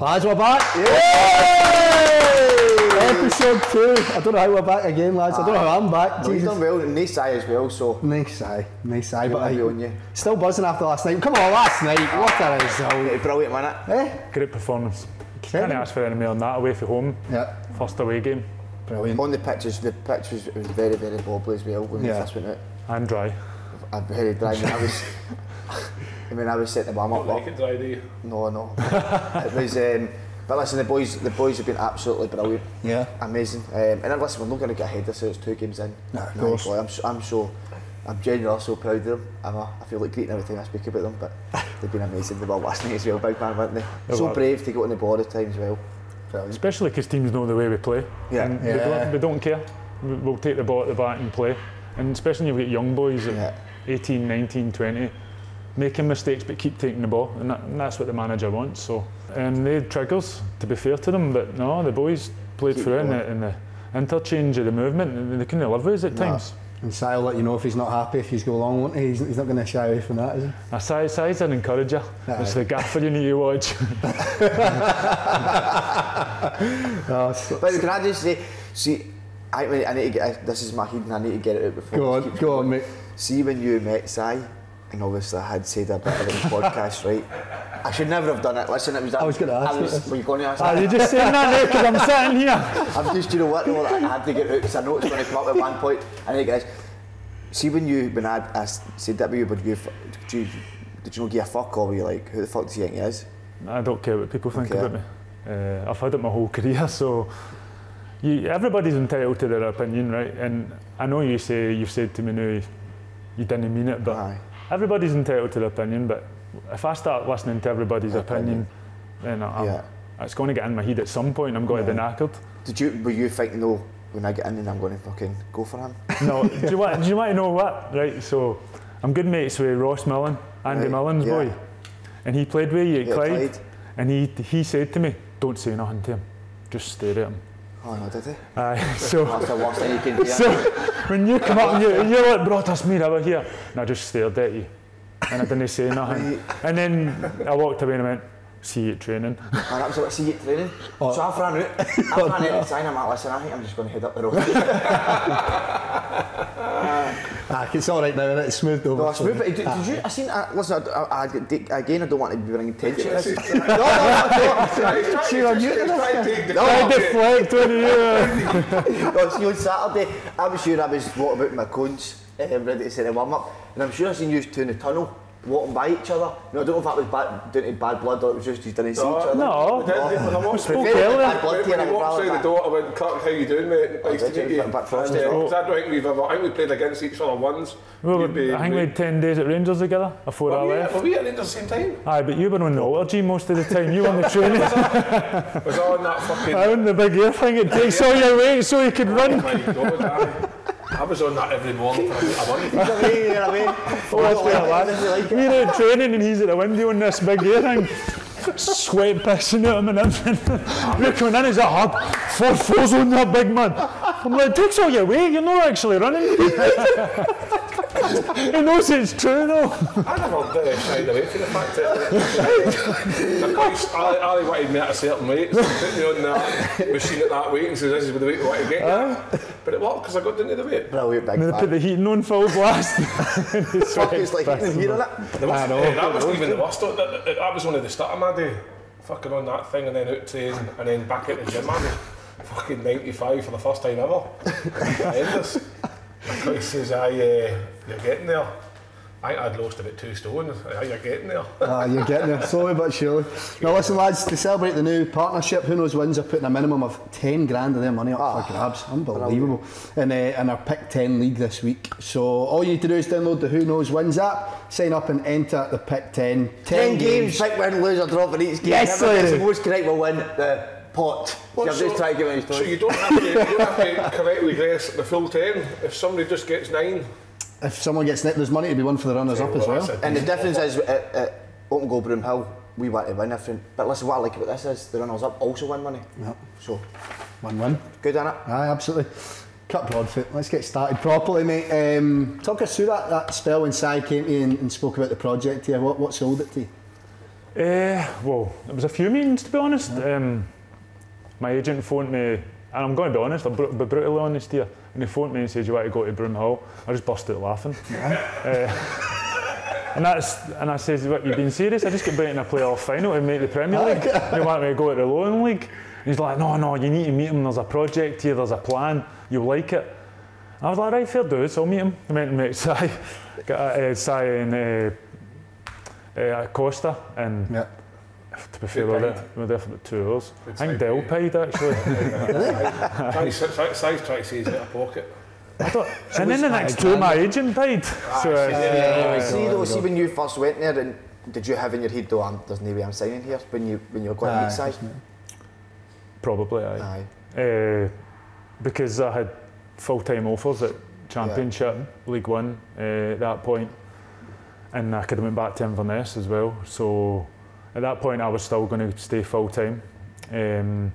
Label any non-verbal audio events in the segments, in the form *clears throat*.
Lads, we're back. Episode two. I don't know how we're back again, lads. I don't know how I'm back. No, you've Jesus. done well, nice eye as well, so Nice eye, nice eye, but I'll on you. still buzzing after last night. Come on, last night. What a result. Brilliant minute. Eh? Great performance. Incredible. Can't ask for any more than that away from home. Yeah, First away game brilliant. On the pitches, the pitch was, was very, very wobbly as well when Yeah. we first went out. and dry. I'm very dry. I mean, I was, *laughs* I mean, I was setting the warm up. Like it dry, do you? No, no. *laughs* it was. Um, but listen, the boys, the boys have been absolutely brilliant, Yeah. amazing. Um, and then listen, we're not going to get ahead of ourselves two games in. No, of course. boy, I'm, so, I'm so, I'm genuinely so proud of them. I'm a, I feel like greeting every time I speak about them, but they've been amazing. They were last night as well, big man, weren't they? They so were. brave to go on the board at times as well. Brilliant. Especially because teams know the way we play. Yeah. And Yeah. They, don't, they don't care. We- We'll take the ball at the back and play. And especially when you've got young boys at Yeah. 18, 19, 20, making mistakes but keep taking the ball. And, that, and that's what the manager wants. So, and they had triggers, to be fair to them. But no, the boys played Keep through it in the, in the interchange of the movement. And they couldn't live with us at No. times. And Si will let you know if he's not happy if you go along, won't he? He's, he's not going to shy away from that, is he? A size, size an encourager. It's Aye. the gaffer you need to watch. *laughs* *laughs* Oh, so- But can I just say, see, I, mean, I need to get this is my hidden. I need to get it out before. go on, go on, mate. See when you met Si, and obviously I had said a bit of it in the podcast, right? I should never have done it. Listen, it was. I was gonna ask I you was, were you going to ask? Are you just saying that now because I'm sitting here? I'm just, you know what? No, I had to get out because I know it's going to come up at one point. I to get this. See when you when I, I said that with you, but you, did you did you not give a fuck or were you like, who the fuck does he think he is? I don't care what people think Okay. about me. Uh, I've had it my whole *laughs* career, so you, everybody's entitled to their opinion, right? And I know you say you've said to me now you, you didn't mean it, but Aye. Everybody's entitled to their opinion. But if I start listening to everybody's opinion, then I, Yeah. it's going to get in my head at some point. I'm going to be knackered. Did you were you thinking no? When I get in, and I'm going to fucking go for him. *laughs* No, do you want? Do you want to know what? Right, so I'm good mates with Ross Millen, Andy Right, Millen's yeah. boy, and he played with you at Yeah, Clyde, Clyde. and he he said to me, "Don't say nothing to him, just stare at him." Oh no, did he? Aye, *laughs* so That's the worst thing you can *laughs* do. so when you come up and you you like brought us me over here, and I just stared at you, and I didn't say *laughs* nothing, and then I walked away and I went, "See you at training." And that was I see you at training. Oh. So I've ran out. I've ran out of sign. I'm like, listen, I think I'm just going to head up the road. Ah, it's all right now, innit? It's smoothed over. No, so- smooth. But did, did you? I seen. I, listen, I, I, I, again, I don't want to be bringing tension. to this. no, no, no, See, I'm new to this. I deflect when you. uh, no. *laughs* no see, on Saturday, I was sure I was walking about my cones, um, ready to set the warm up, and I'm sure I seen you two in the tunnel. Walking by each other. No, I don't know if that was bad, down to bad blood or it was just you didn't see each other. No. We did, oh. when I walked spoke earlier. bad When he walked through the door, I went, Kirk, how you doing, mate? Oh, nice did to meet you. Bit- bit frost as Yeah, well. 'cause I don't think we've ever, I think we played against each other once. We You'd be- I think we had 10 days at Rangers together before I Were we, left. were we at Rangers at the same time? Aye, but you were on the orgy most of the time. You were on the *laughs* training. Was I on that fucking... *laughs* I on the big air thing. It takes all your weight so you could Oh run. my God, aye. I was on *laughs* that every morning for a month. away, you're away. Oh, that's where I Didn't you like? We're out training and he's at the window on this big air thing. Sweat pissing at him and everything. *laughs* We're coming in, is that hard? Four fours on that big man. I'm like, it takes all your weight, you're not actually running. *laughs* *laughs* he knows it's true though. I never did shied away from the fact that because Ali, Ali wanted me at a certain weight, so he put me on that machine at that weight and says this is the weight we want to get. at." But it worked because I got down to the weight. Brilliant big And they put the heating on full blast. *laughs* Fuck, it's like hitting here, innit? The worst, eh, that wasn't even the worst. That, that, that, that was only the start of my day. Fucking on that thing and then out train and then back at the gym. I fucking 95 for the first time ever. Horrendous. My says, I, uh, you're getting there. I think I'd lost about two stone. Aye, you're getting there. Ah, you're getting there, *laughs* slowly but surely. Now listen lads, to celebrate the new partnership, Who Knows Wins are putting a minimum of 10 grand of their money up Ah, for grabs. Unbelievable. In, uh, in our Pick 10 league this week. So all you need to do is download the Who Knows Wins app, sign up and enter the Pick 10. 10 games, pick, win, lose or draw for each game. Yes, sir. the most correct will win the pot. So I'm just give so you don't have to, you don't have to correctly guess the full 10. If somebody just gets 9, If someone gets nicked, there's money to be won for the runners up as well, well. that's it. And the difference is at, at Open Goal Broomhill, we want to win everything. But listen, what I like about this is the runners up also win money. Yep. So, One win. good on it. Aye, absolutely. Kirk Broadfoot. Let's get started properly, mate. Um, talk us through that, that spell when Si came to you and, and spoke about the project here. What, what sold it to you? Uh, well, it was a few meetings to be honest. Um, my agent phoned me, and I'm going to be honest, I'll be brutally honest here. And he phoned me and said, "You want to go to Broom Hall?" I just busted out laughing. Uh, and that's and I says, "What? You been serious? I just got beaten in a playoff final and make the Premier League. You want me to go to the Lowland League?" And he's like, "No, no, you need to meet him. There's a project here. There's a plan. You'll like it." I was like, "Right, fair dues. I'll meet him." I went and met Si, got uh, Si and uh, Costa, and Yeah. To be fair, we were there, we were there for about two hours. I think Dell paid actually. Size size try to say he's got a pocket. I thought, *laughs* and then the next two, my agent paid. So, uh, Yeah, see though, see when you first went there, and did you have in your head though, I'm, there's no way I'm signing here when you when you were going to meet Aye, probably, aye. Aye. Uh, because I had full-time offers at Championship, League One uh, at that point, and I could have went back to Inverness as well. So at that point, I was still going to stay full-time, um,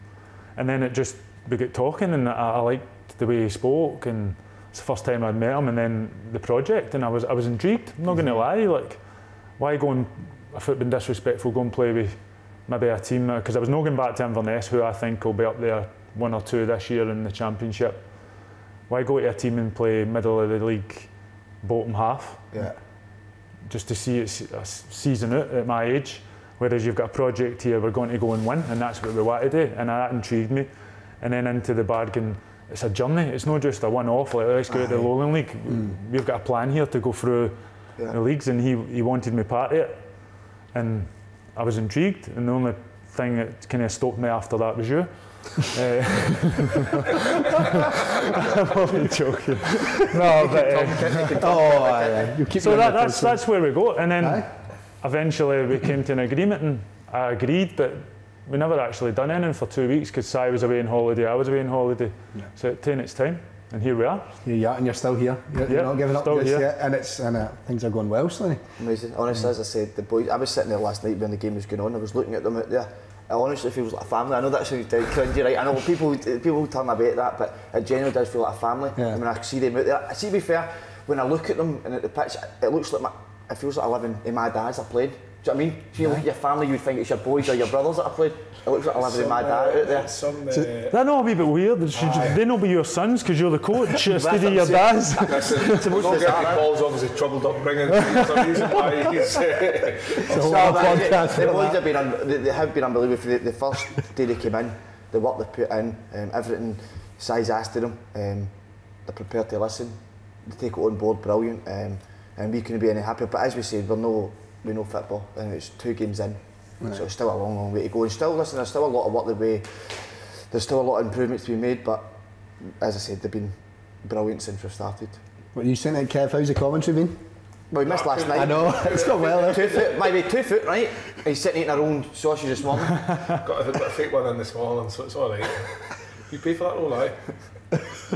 and then it just we got talking, and I, I liked the way he spoke, and it's the first time I'd met him, and then the project, and I was I was intrigued. I'm not going to lie, like why go and if it'd been disrespectful, go and play with maybe a team because I was not going back to Inverness, who I think will be up there one or two this year in the championship. Why go to a team and play middle of the league, bottom half, Yeah. just to see it a s- season out at my age? Whereas you've got a project here, we're going to go and win, and that's what we want to do, and that intrigued me. And then into the bargain, it's a journey. It's not just a one-off. Like let's go to the Lowland League. We've got a plan here to go through Yeah. the leagues, and he he wanted me part of it, and I was intrigued. And the only thing that kind of stopped me after that was you. Uh, *laughs* I'm only joking. No, *laughs* but uh, Oh, aye, aye. You keep so that, that's that's where we go. And then Aye. Eventually we came to an agreement, and I agreed, but we never actually done anything for two weeks because Si was away on holiday, I was away on holiday. So it taken its time, and here we are. Here you are, and you're still here. You're, you're Yeah, not giving up just here. yet, and it's and uh, things are going well, Slaney. Amazing. Honestly, as I said, the boys. I was sitting there last night when the game was going on. I was looking at them out there. Honestly, it honestly feels like a family. I know that sounds dead cringy, right? I know people people turn about that, but it genuinely does feel like a family. Yeah. I mean, I see them out there. I see, to be fair, when I look at them and at the pitch, it looks like my, it feels like I live in, in my dad's are playing. Do you know what I mean? If you look at your family, you would think it's your boys or your brothers that are playing. It looks like I live in my dad out there. Some, uh, That not a wee bit weird. Should you- they not be your sons because you're the coach *laughs* instead of your dad's. Listen, most not getting bizarre, eh? calls obviously troubled upbringing. There's a reason *laughs* why he's. uh, whole No, but podcast the boys have been, un- they, they have been unbelievable. For the, the first day they came in, the work they put in, um, everything Si's asked of them, um, they're prepared to listen, they take it on board, brilliant, um, and we couldn't be any happier. But as we said, we're no, we know football, and it's two games in, so it's still a long, long way to go. And still, listen, there's still a lot of work the way, there's still a lot of improvements to be made, but as I said, they've been brilliant since we started. What you saying, Kev? How's the commentary been? Well, we missed last night. I know *laughs* it's gone well. Two foot, maybe two foot, right? He's sitting eating our own sausage this morning. *laughs* got a, got a fake one in this morning, so it's all right. You pay for that roll, aye?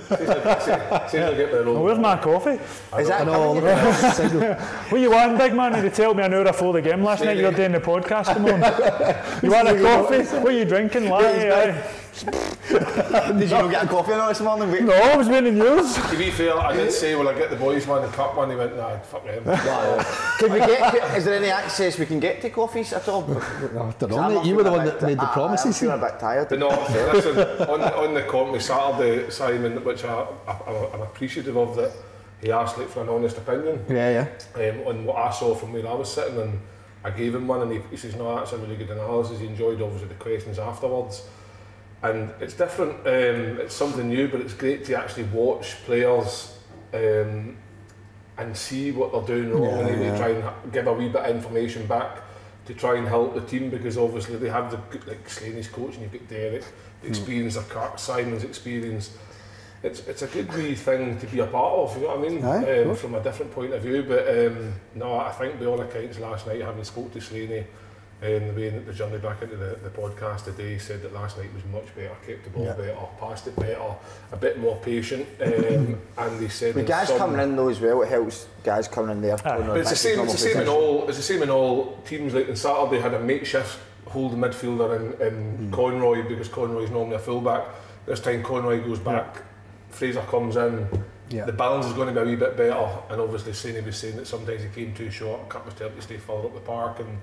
Seems like get the roll. Where's my coffee? Is that I know. coming yet? Single. What you want, big man? Did you tell me an hour before the game last night you were doing the podcast? Come on. *laughs* You want a coffee? What are you drinking? Latte, aye. *laughs* Did you not get a coffee on this morning? Wait. No, I was waiting yours. To be fair, I did say, will I get the boys one and cup one? He went, nah, fuck them. *laughs* Can we get? Is there any access we can get to coffees at all? I don't know, I'm mate. not You were the one that made the I- promises. I'm feeling a bit tired. But no, listen, on the, on the commentary Saturday, Simon, which I, I, I'm appreciative of, that he asked like, for an honest opinion Yeah, yeah. um, on what I saw from where I was sitting, and I gave him one, and he, he says, no, that's a really good analysis. He enjoyed obviously the questions afterwards. And it's different, um, it's something new, but it's great to actually watch players um, and see what they're doing wrong Yeah, and yeah. try and give a wee bit of information back to try and help the team because obviously they have the like Slaney's coach and you've got Derek, the experience of Kirk, Simon's experience. It's it's a good wee thing to be a part of, you know what I mean? Aye, um, from a different point of view. But um, no, I think by all accounts last night, having spoke to Slaney and the way that the journey back into the, the podcast today said that last night was much better, kept the ball Yeah. better, passed it better, a bit more patient. Um, *laughs* and they said With guys some- coming in though as well, it helps guys coming in there. Aye. but it's the same. It's the same in all. It's the same in all teams. Like on Saturday, had a makeshift holding midfielder in, in Conroy because Conroy's normally a fullback. This time Conroy goes back. Fraser comes in. Yeah. The balance is going to be a wee bit better. And obviously, Slaney was saying that sometimes he came too short. Kirk was telling to stay further up the park, and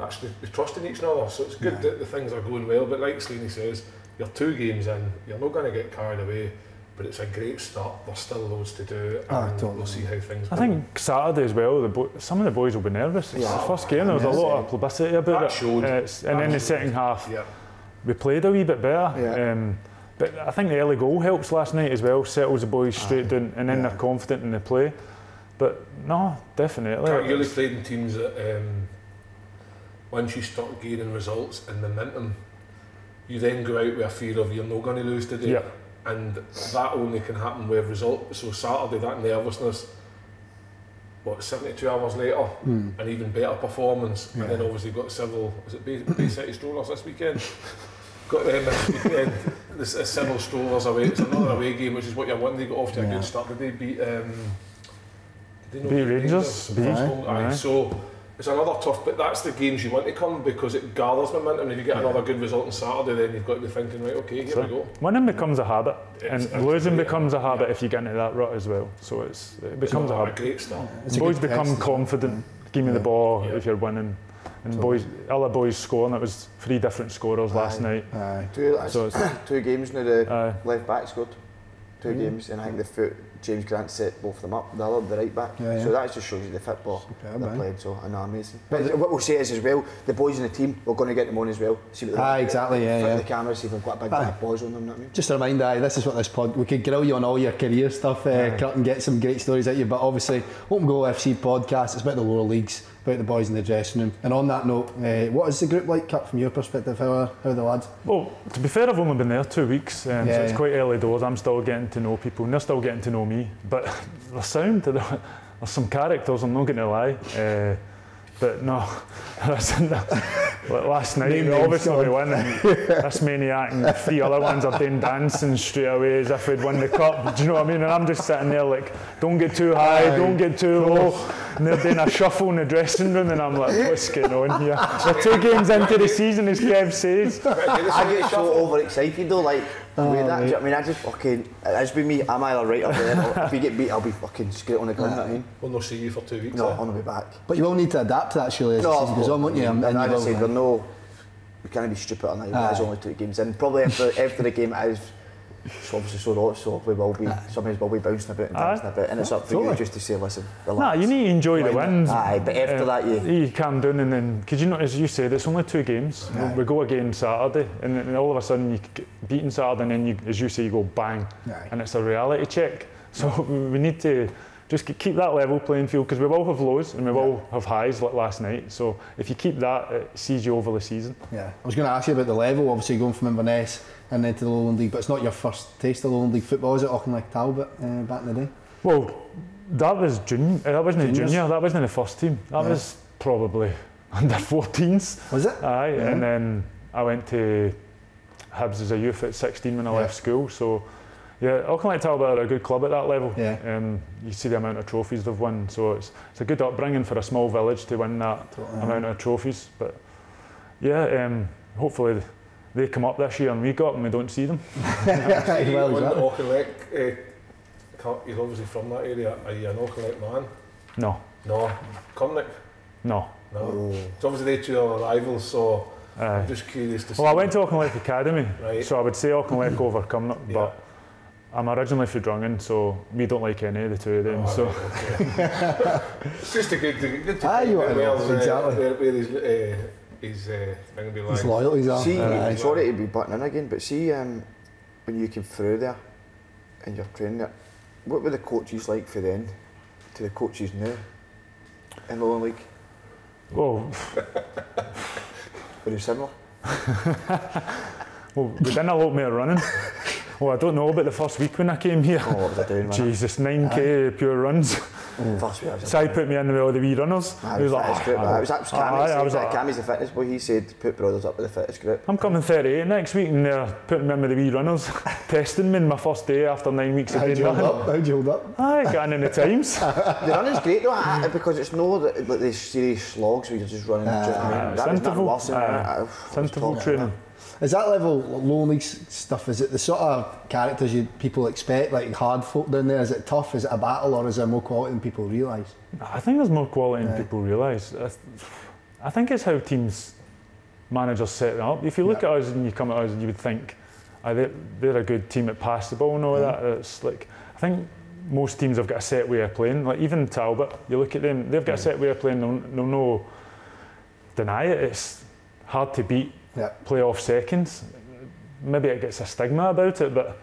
actually we trusting each other. So it's good Yeah. that the things are going well. But like Slaney says, you're two games in, you're not going to get carried away. But it's a great start. There's still loads to do, and Ah, totally. we'll see how things I go. think Saturday as well, the bo- some of the boys will be nervous. It's Yeah. the first game, there was a lot of publicity about That it. showed. It's- and then the second half, yeah, we played a wee bit better. Yeah. Um, but I think the early goal helps last night as well, settles the boys straight down, and then Yeah. they're confident in the play. But no, definitely. Can't really It's- played in teams that um, once you start gaining results and momentum, you then go out with a fear of you're not going to lose today. Yeah. And that only can happen with results. So Saturday, that nervousness, what, 72 hours later, Hmm. an even better performance. And then Yeah. obviously got Civil, was it Bay, Bay City Strollers this weekend? *laughs* got them this weekend. This is Civil Strollers away. It's another away game, which is what you're wanting. They got off to a good start. Did they beat... Um, did they Beat Rangers, beat- aye. Aye. So it's another tough, but that's the games you want to come because it gathers momentum. If you get another good result on Saturday, then you've got to be thinking, right, okay, here So- we go. Winning becomes a habit, It's- and it's losing great, becomes a habit yeah. if you get into that rut as well. So it's it becomes So, a a habit. great start. It's boys become test. confident. Mm. Give me the ball Yeah. if you're winning. And Totally. boys, other boys scoring. It was three different scorers last night. Aye. Two, So *coughs* two games now the Aye. left back scored. Two games, and I think the foot James Grant set both of them up. The other, the right back. Yeah, yeah. So that just shows you the football Superb, they aye. played. So I know amazing. But what we'll say is as well, the boys in the team, we're going to get them on as well. See what Aye, ah, exactly, yeah, yeah. the camera, see if they've got a big ah. Aye. black boys on them. You know I mean? Just a reminder, aye, this is what this pod. We could grill you on all your career stuff, uh, and get some great stories at you. But obviously, Open Goal FC podcast. It's about the lower leagues, about the boys in the dressing room. And on that note, uh, what is the group like, Kirk, from your perspective? How are, how are the lads? Well, to be fair, I've only been there two weeks, um, Yeah, so it's quite early doors. I'm still getting to know people, and they're still getting to know me. But *laughs* the sound, there's some characters. I'm not going to lie. Uh, but no, *laughs* listen, last night Name obviously we *laughs* won. and This maniac and three other ones are doing dancing straight away as if we'd won the cup. Do you know what I mean? And I'm just sitting there like, don't get too high, Aye, don't get too low. And they're doing a shuffle in the dressing room, and I'm like, what's going on here? *laughs* We're two games into the season, as Kev says. I get so overexcited though, like Oh, with that. do you mate. know what I mean, I just fucking. It's been me. I'm either right or there. if we get beat, I'll be fucking straight on the ground. You I mean? We'll not see you for two weeks. No, eh? I'm gonna be back. But you will need to adapt to that, surely, as the season goes on, won't you? And, And you I will, said, aye. we're no. We can't be stupid on that. Aye. Only two games, and probably after after the game it is. It's obviously so hot, so we will be. Sometimes we'll be bouncing about and Aye. dancing about, and it's up to Totally. you just to say, listen, Nah, relax. you need to enjoy the Wind wins. Aye, but after that, you- you calm down and then because you know, as you said, it's only two games. Aye. We go again Saturday, and then all of a sudden you get beaten Saturday, and then you, as you say, you go bang, Aye. and it's a reality check. So *laughs* we need to just keep that level playing field because we will have lows and we will have highs like last night. So if you keep that, it sees you over the season. Yeah, I was going to ask you about the level, obviously going from Inverness and then to the Lowland League, but it's not your first taste of Lowland League football, is it? Auchinleck Talbot uh, back in the day? Well, that was junior. That wasn't a Juniors? junior. That wasn't the first team. That Yeah. was probably *laughs* under 14s. Was it? Aye, Yeah. and then I went to Hibs as a youth at 16 when I Yeah. left school. So, yeah, Auchinleck Talbot are a good club at that level. Yeah. Um, you see the amount of trophies they've won, so it's, it's a good upbringing for a small village to win that Totally. amount of trophies. But yeah, um, hopefully they come up this year and we got them. We don't see them. See, well, on exactly. Auchinleck, Kirk, you're obviously from that area. Are you an Auchinleck man? No, No. Cumnock? no. No. Oh. So obviously they two are rivals, so Aye. I'm just curious to see. Well, I went to Auchinleck Academy, Right. so I would say Auchinleck over Cumnock, Yeah. but I'm originally from Drongan, so we don't like any of the two of them. Oh, so. okay. it's *laughs* just a good, good, good to Aye, you find want to know, where's, uh, exactly. where, where his, uh, his uh, thing will be His lying. loyalties are. See, Aye. sorry to be butting in again, but see, um, when you came through there and you're training there, what were the coaches like for then to the coaches now in Lowland League? Well, Were they similar? *laughs* well, we done a lot more running. Well, I don't know about the first week when I came here. Oh, what was I doing. Jesus, 9k pure runs. First week I was Si put me in the middle of the wee runners. I He was was like, group, "Ah, I was that was Cammy, aye, I was like, Cammy's the fitness boy, he said put brothers up with the fitness group. I'm coming 38 next week and they're putting me in with the wee runners, *laughs* testing me in my first day after nine weeks of How'd doing you nothing. up? How'd you hold up? Aye, getting in the times. *laughs* The running's great though, I- I- because it's no that- like these serious slogs where you're just running. Aye. just, I mean, Aye, that was nothing interval. worse than Aye. I- I- I It's was interval talking training. Is that level lonely stuff? Is it the sort of characters you people expect, like hard folk down there? Is it tough? Is it a battle, or is there more quality than people realise? I think there's more quality than people realise. I th- I think it's how teams managers set them up. If you look Yeah. at us and you come at us and you would think, "Ah, they're, they're a good team at pass the ball and all that. It's like I think most teams have got a set way of playing. Like even Talbot, you look at them, they've got a set way of playing. They'll, they'll no deny it. It's hard to beat Yeah. playoff seconds. Maybe it gets a stigma about it, but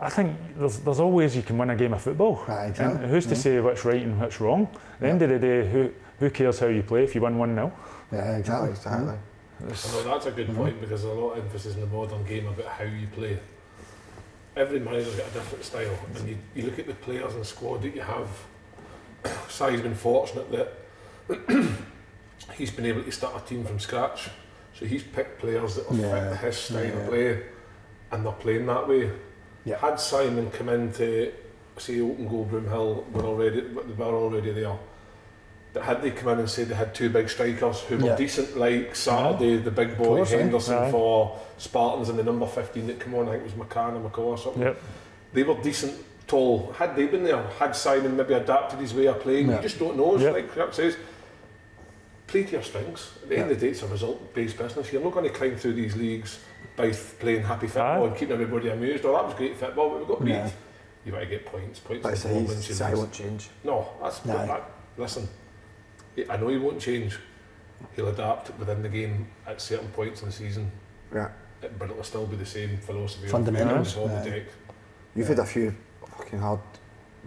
I think there's, there's always you can win a game of football. Aye, And exactly. who's to mm-hmm. say what's right and what's wrong? At the end of the day, who who cares how you play if you win 1 0? Yeah, exactly. Exactly. I know that's a good mm-hmm. point because there's a lot of emphasis in the modern game about how you play. Every manager's got a different style, and you, you look at the players and squad that you have. *coughs* Si's been fortunate that *coughs* he's been able to start a team from scratch. So he's picked players that will Yeah, fit his style yeah. of play, and they're playing that way. Yeah. Had Simon come into, say, Open Goal Broomhill, were already, they were already there. But had they come in and said they had two big strikers who were Yeah. decent, like Saturday, the big boy course? Henderson Aye. for Spartans, and the number 15 that come on, I think it was McCann or McCaw or something. Yep. They were decent, tall. Had they been there, had Simon maybe adapted his way of playing, you just don't know. It's Yep. Like Kirk says, play to your strengths. At the end of the day, it's a result-based business. You're not going to climb through these leagues by playing happy football Aye. and keeping everybody amused. Oh, that was great football, but we got beat. Yeah. You want to get points. Points But is the ball Sai wins you Sai lose. won't change. No, that's but that, listen. I know he won't change. He'll adapt within the game at certain points in the season, Yeah. but it'll still be the same philosophy. Fundamentals, on the deck. You've had a few fucking hard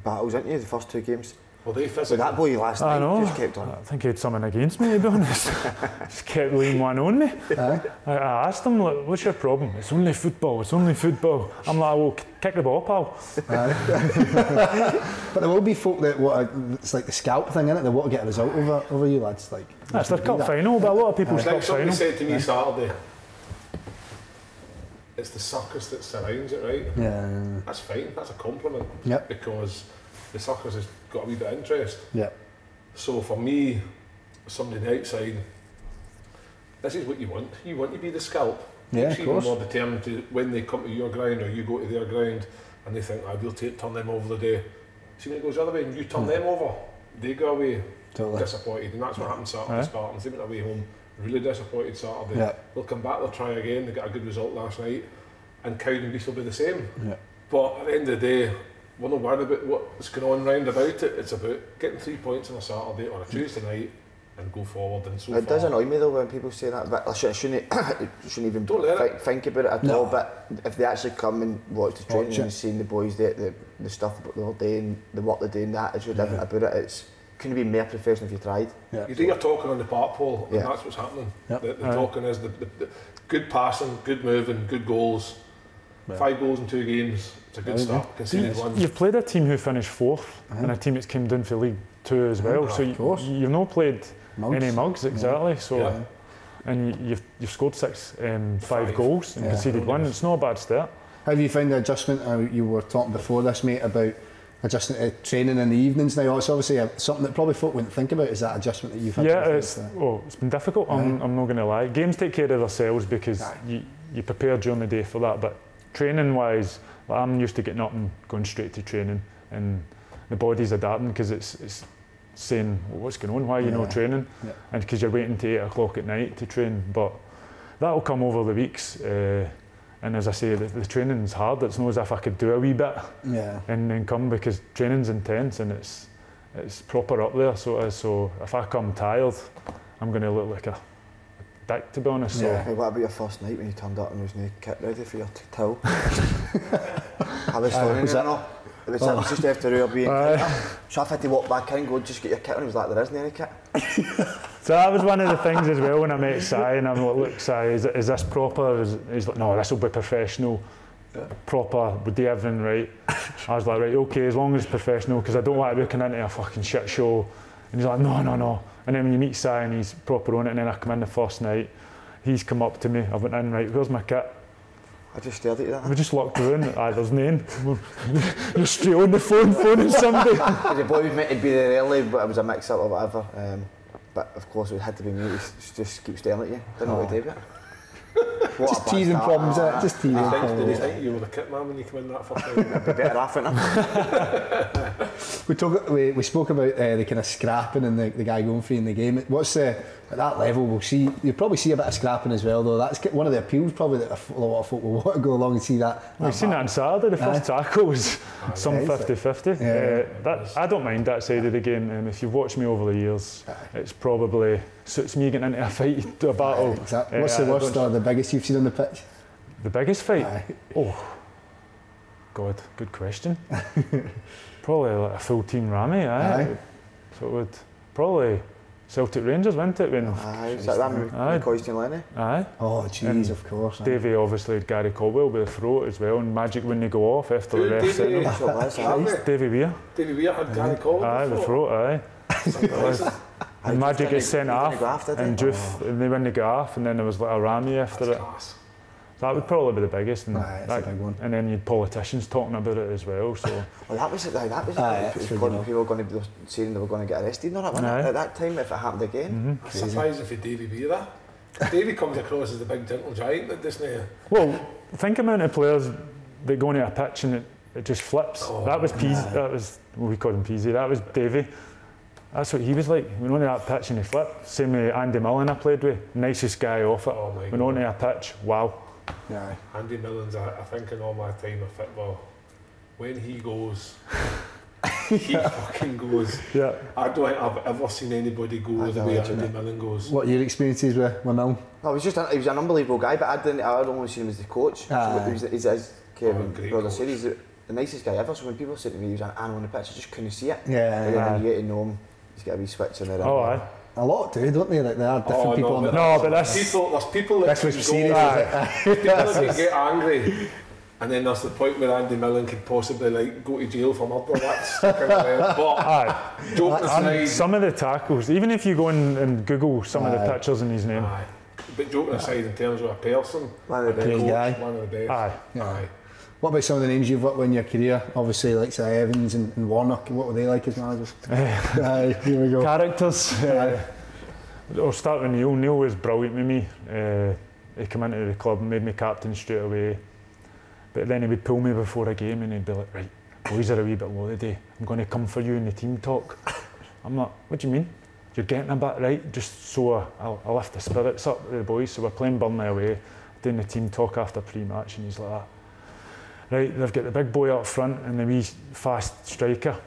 battles, haven't you? The first two games. Well, they But physically. that boy last I night know. just kept on. I think he had something against me, to be honest. *laughs* Just kept laying one on me. Aye. I, I asked him, like, what's your problem? It's only football, it's only football. I'm like, well, k- kick the ball, pal. *laughs* But there will be folk that want to, it's like the scalp thing, innit? They want to get a result over, over you lads. Like, That's their do cup that. final, but a lot of people's It's like cup somebody final. said to me Saturday, it's the circus that surrounds it, right? Yeah, That's fine, that's a compliment. Yep. Because the circus has got a wee bit of interest. yeah, So for me, somebody on the outside, this is what you want. You want to be the scalp. Yeah, Makes of course. more determined to when they come to your ground or you go to their ground and they think, I will take turn them over the day. See when it goes the other way and you turn Hmm. them over, they go away totally. disappointed. And that's what happened Saturday Aye. Spartans. They went away home really disappointed Saturday. Yeah. They'll come back, they'll try again, they got a good result last night and Cowdenbeath will be the same. Yeah. But at the end of the day, we're not worried about what's going on round about it. It's about getting three points on a Saturday or a mm. Tuesday night and go forward. And so on. It far, does annoy me though when people say that, but I shouldn't, shouldn't, *coughs* shouldn't even Don't let thi- think about it at No. all. But if they actually come and watch the training Watch and seeing the boys, the, the, the stuff that they're doing, the work they're doing, the attitude, everything about it, it's couldn't be more professional if you tried. Yeah. You do your talking on the park pole, Yeah. and that's what's happening. Yep. The, the Aye. talking is the, the, the good passing, good moving, good goals. Yeah. Five goals in two games. It's a good There you start. Conceded You- one. You've played a team who finished fourth Aye. and a team that's came down for League Two as well. Of so you, you've not played Mugs. any mugs, exactly. So, Yeah. And you, you've, you've scored six, um, five, Five. goals and Yeah. conceded one. It's not a bad start. Have you found the adjustment? Uh, you were talking before this, mate, about adjusting to training in the evenings now. It's obviously a, something that probably folk wouldn't think about. Is that adjustment that you've had? Yeah, to it's face, uh, it's been difficult. I'm, I'm not going to lie. Games take care of themselves because you, you prepare during the day for that. But training wise, like, I'm used to getting up and going straight to training, and the body's adapting because it's it's saying well, what's going on, why are you Yeah. not training, Yeah. and because you're waiting to eight o'clock at night to train. But that'll come over the weeks. Uh, and as I say, the, the training's hard. It's not as if I could do a wee bit yeah, and then come because training's intense and it's it's proper up there. So. So if I come tired, I'm going to look like a dick to be honest. Yeah. Hey, what about your first night when you turned up and there was no kit ready for your t- till? *laughs* I was Aye, uh, was it that- no? It was, Oh. was just after our being Aye. *laughs* So I had to walk back in, go just get your kit, and he was like, there isn't any kit. *laughs* So that was one of the things as well when I met Si and I'm like, look, Si, is, is this proper? Is, he's like, no, this will be professional. Proper, we do everything right. I was like, right, okay, as long as it's professional, because I don't want to be coming into a fucking shit show. And he's like, no, no, no. And then when you meet Si and he's proper on it, and then I come in the first night, he's come up to me, I went in, right, where's my kit? I just stared at you We just locked her in. Aye, there's none. *laughs* You're straight on the phone, phoning somebody. *laughs* the boy was meant to be there early, but it was a mix up or whatever. Um, but of course, it had to be me. He just keep staring at you. Didn't know what to do with it. Just teasing problems. Uh, just teasing think- did he think you were the kit man when you come in that first time? Be better off, wouldn't I? *laughs* We talk. We, we spoke about uh, the kind of scrapping and the, the guy going free in the game. What's uh, at that level? We'll see. You'll probably see a bit of scrapping as well, though. That's one of the appeals, probably that a lot of folk will want to go along and see that. We've seen that on Saturday. The first tackle was some yeah, 50-50. Yeah. Uh, that, I don't mind that side of the game. Um, if you've watched me over the years, it's probably suits me getting into a fight, a battle. Exactly. Uh, What's the worst or the biggest you've seen on the pitch? The biggest fight? Aye. Oh, God, good question. *laughs* probably like a full team Rammy, aye. Aye. So it would probably Celtic Rangers, wouldn't it? When, Aye, is that that Aye. McCoy Lenny? aye. Oh, jeez, And of course. aye. Davey obviously had Gary Caldwell with the throat as well, and Magic wouldn't go off after the Who, ref sent Davey? him. So that's Have aye. they? Davey Weir, Davey Weir had Gary Cole. aye, the throat, aye. Surprising. And Magic gets sent off, Graft, did and he? Juth, and they win the gaff, and then there was like a Rami after That's it. class. That would probably be the biggest. And, Aye, it's a that- big one. and then you'd politicians talking about it as well. So Well, that was it. Aye, that was it. Aye, It that's was good going- enough. people were going to be saying they were going to get arrested and that, wasn't Aye. At that time, if it happened again. Mm-hmm. That's surprising for Davey Weir. that. Davy comes across as the big gentle giant that doesn't he? Well, think amount of players that go into a pitch and it, it just flips. Oh, that was Peasy. That was well, we called him Peasy. That was Davy. That's what he was like. Went onto that pitch and he flipped. Same with Andy Millen I played with. Nicest guy off it. Oh my Went onto a pitch. Wow. Aye. Andy Millen's, I, I think in all my time of football, when he goes, *laughs* he fucking goes. Yeah. I don't think I've ever seen anybody go That's the way legend, Andy Millen goes. What are your experiences with, with Milne? No, he was just an, he was an unbelievable guy, but I didn't. I'd only seen him as the coach. So he was, he's, as Kevin Oh, brother coach. said, he's the, the nicest guy ever. So when people said to me he was an animal on the pitch, I just couldn't see it. Yeah, And then Aye. when you get to know him, he's got a wee switch in there. Oh, aye. A lot do, don't they? Like there are different Oh, people no, on the No, but that's People, there's people that This was can serious. go, Aye. people that can *laughs* get angry. And then there's the point where Andy Millen could possibly like go to jail for murder. That's kind of uh, but Aye. joke aside, some of the tackles, even if you go in and Google some of the Aye. pictures in his name, aye. But joking aside, in terms of a person, One of the a best. coach, guy. one of the best. aye. Aye. What about some of the names you've worked with in your career? Obviously, like say Evans and, and Warnock. What were they like as managers? *laughs* Aye, here we go. characters. Uh, I'll start with Neil. Neil was brilliant with me. Uh, he came into the club and made me captain straight away. But then he would pull me before a game and he'd be like, right, boys are a wee bit low today. I'm going to come for you in the team talk. I'm like, what do you mean? You're getting a bit right, just so I, I'll, I'll lift the spirits up with the boys. So we're playing Burnley away, doing the team talk after pre-match and he's like that. Right, they've got the big boy up front and the wee fast striker.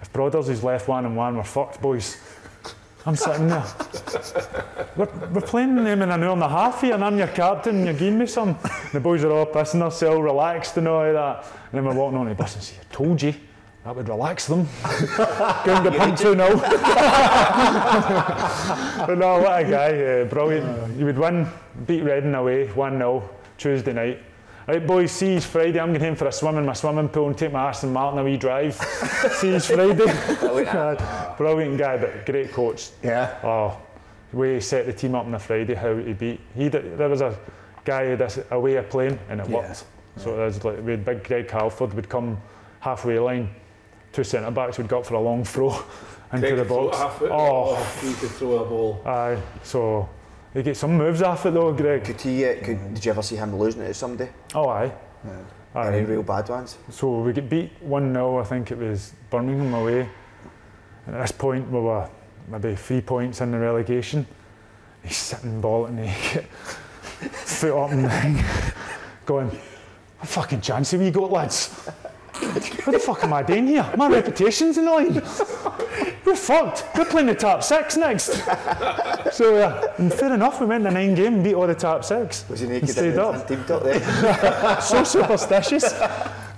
If Brothers is left one and one, we're fucked, boys. I'm sitting there. We're, we're playing them in an hour and a half here, and I'm your captain, and you're giving me some. The boys are all pissing themselves, relaxed and all that. And then we're walking on the bus and say, I told you, that would relax them. Go and get pumped 2 0. But no, what a guy, uh, brilliant. You would win, beat Reading away, 1 0, Tuesday night. Right, boys, see you Friday. I'm going home for a swim in my swimming pool and take my Aston Martin a wee drive. *laughs* see you Friday. Brilliant guy, but great coach. Yeah. Oh, the way he set the team up on the Friday, how he beat. He did, there was a guy who had this- a way of playing and it Yeah. worked. So there's like we had big Greg Halford would come halfway line, two centre backs would go up for a long throw *laughs* into Craig the could throw box. it half foot. Oh. oh, he could throw a ball. aye. So he get some moves off it though, Greg. Could he? Uh, could, did you ever see him losing it to somebody? Oh, aye. Any Aye. real bad ones? So we get beat 1 0, I think it was Birmingham away. And at this point, we were maybe three points in the relegation. He's sitting ball and he *laughs* foot up and thing, going, what fucking chance have we got, lads? What the fuck am I doing here? My reputation's in line. *laughs* We're fucked. We're playing the top six next. *laughs* So, yeah, and fair enough, we went the nine game and beat all the top six. Was he And naked stayed up. team talk then? *laughs* So superstitious.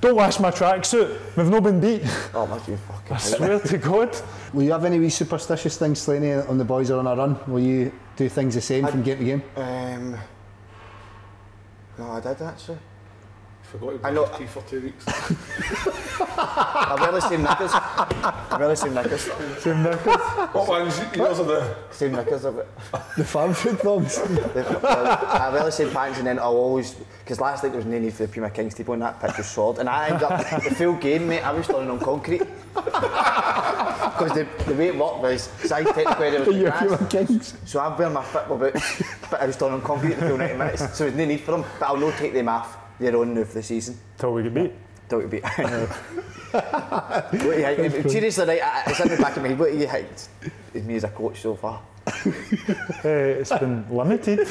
Don't wash my tracksuit. We've not been beat. oh, must be fucking. I swear to God. Will you have any wee superstitious things, Slaney, on the boys are on a run? Will you do things the same from game to game? Um, no, I did actually. Forgot to I know- brush his teeth for two weeks. *laughs* I've barely seen knickers. I've barely seen knickers. Same knickers. what ones? Yours are the. Same knickers. I've The farm food dogs. I've barely seen pants and then I'll always, because last night there was no need for the Puma Kings to on that pitch was solid and I ended up, the full game mate, I was standing on concrete. *laughs* Because the, the way it worked was, side technically there was the You're grass. kings. So I've wearing my football boots, but I was standing on concrete the full 90 minutes. So there's no need for them, but I'll not take them off. They're on now for the season. Till we get beat. Till we beat. what *laughs* do you think? Seriously, right, I- uh, it's in the back of my head. What do you think me as a coach so far? Uh, *laughs* it's been limited. *laughs* *laughs*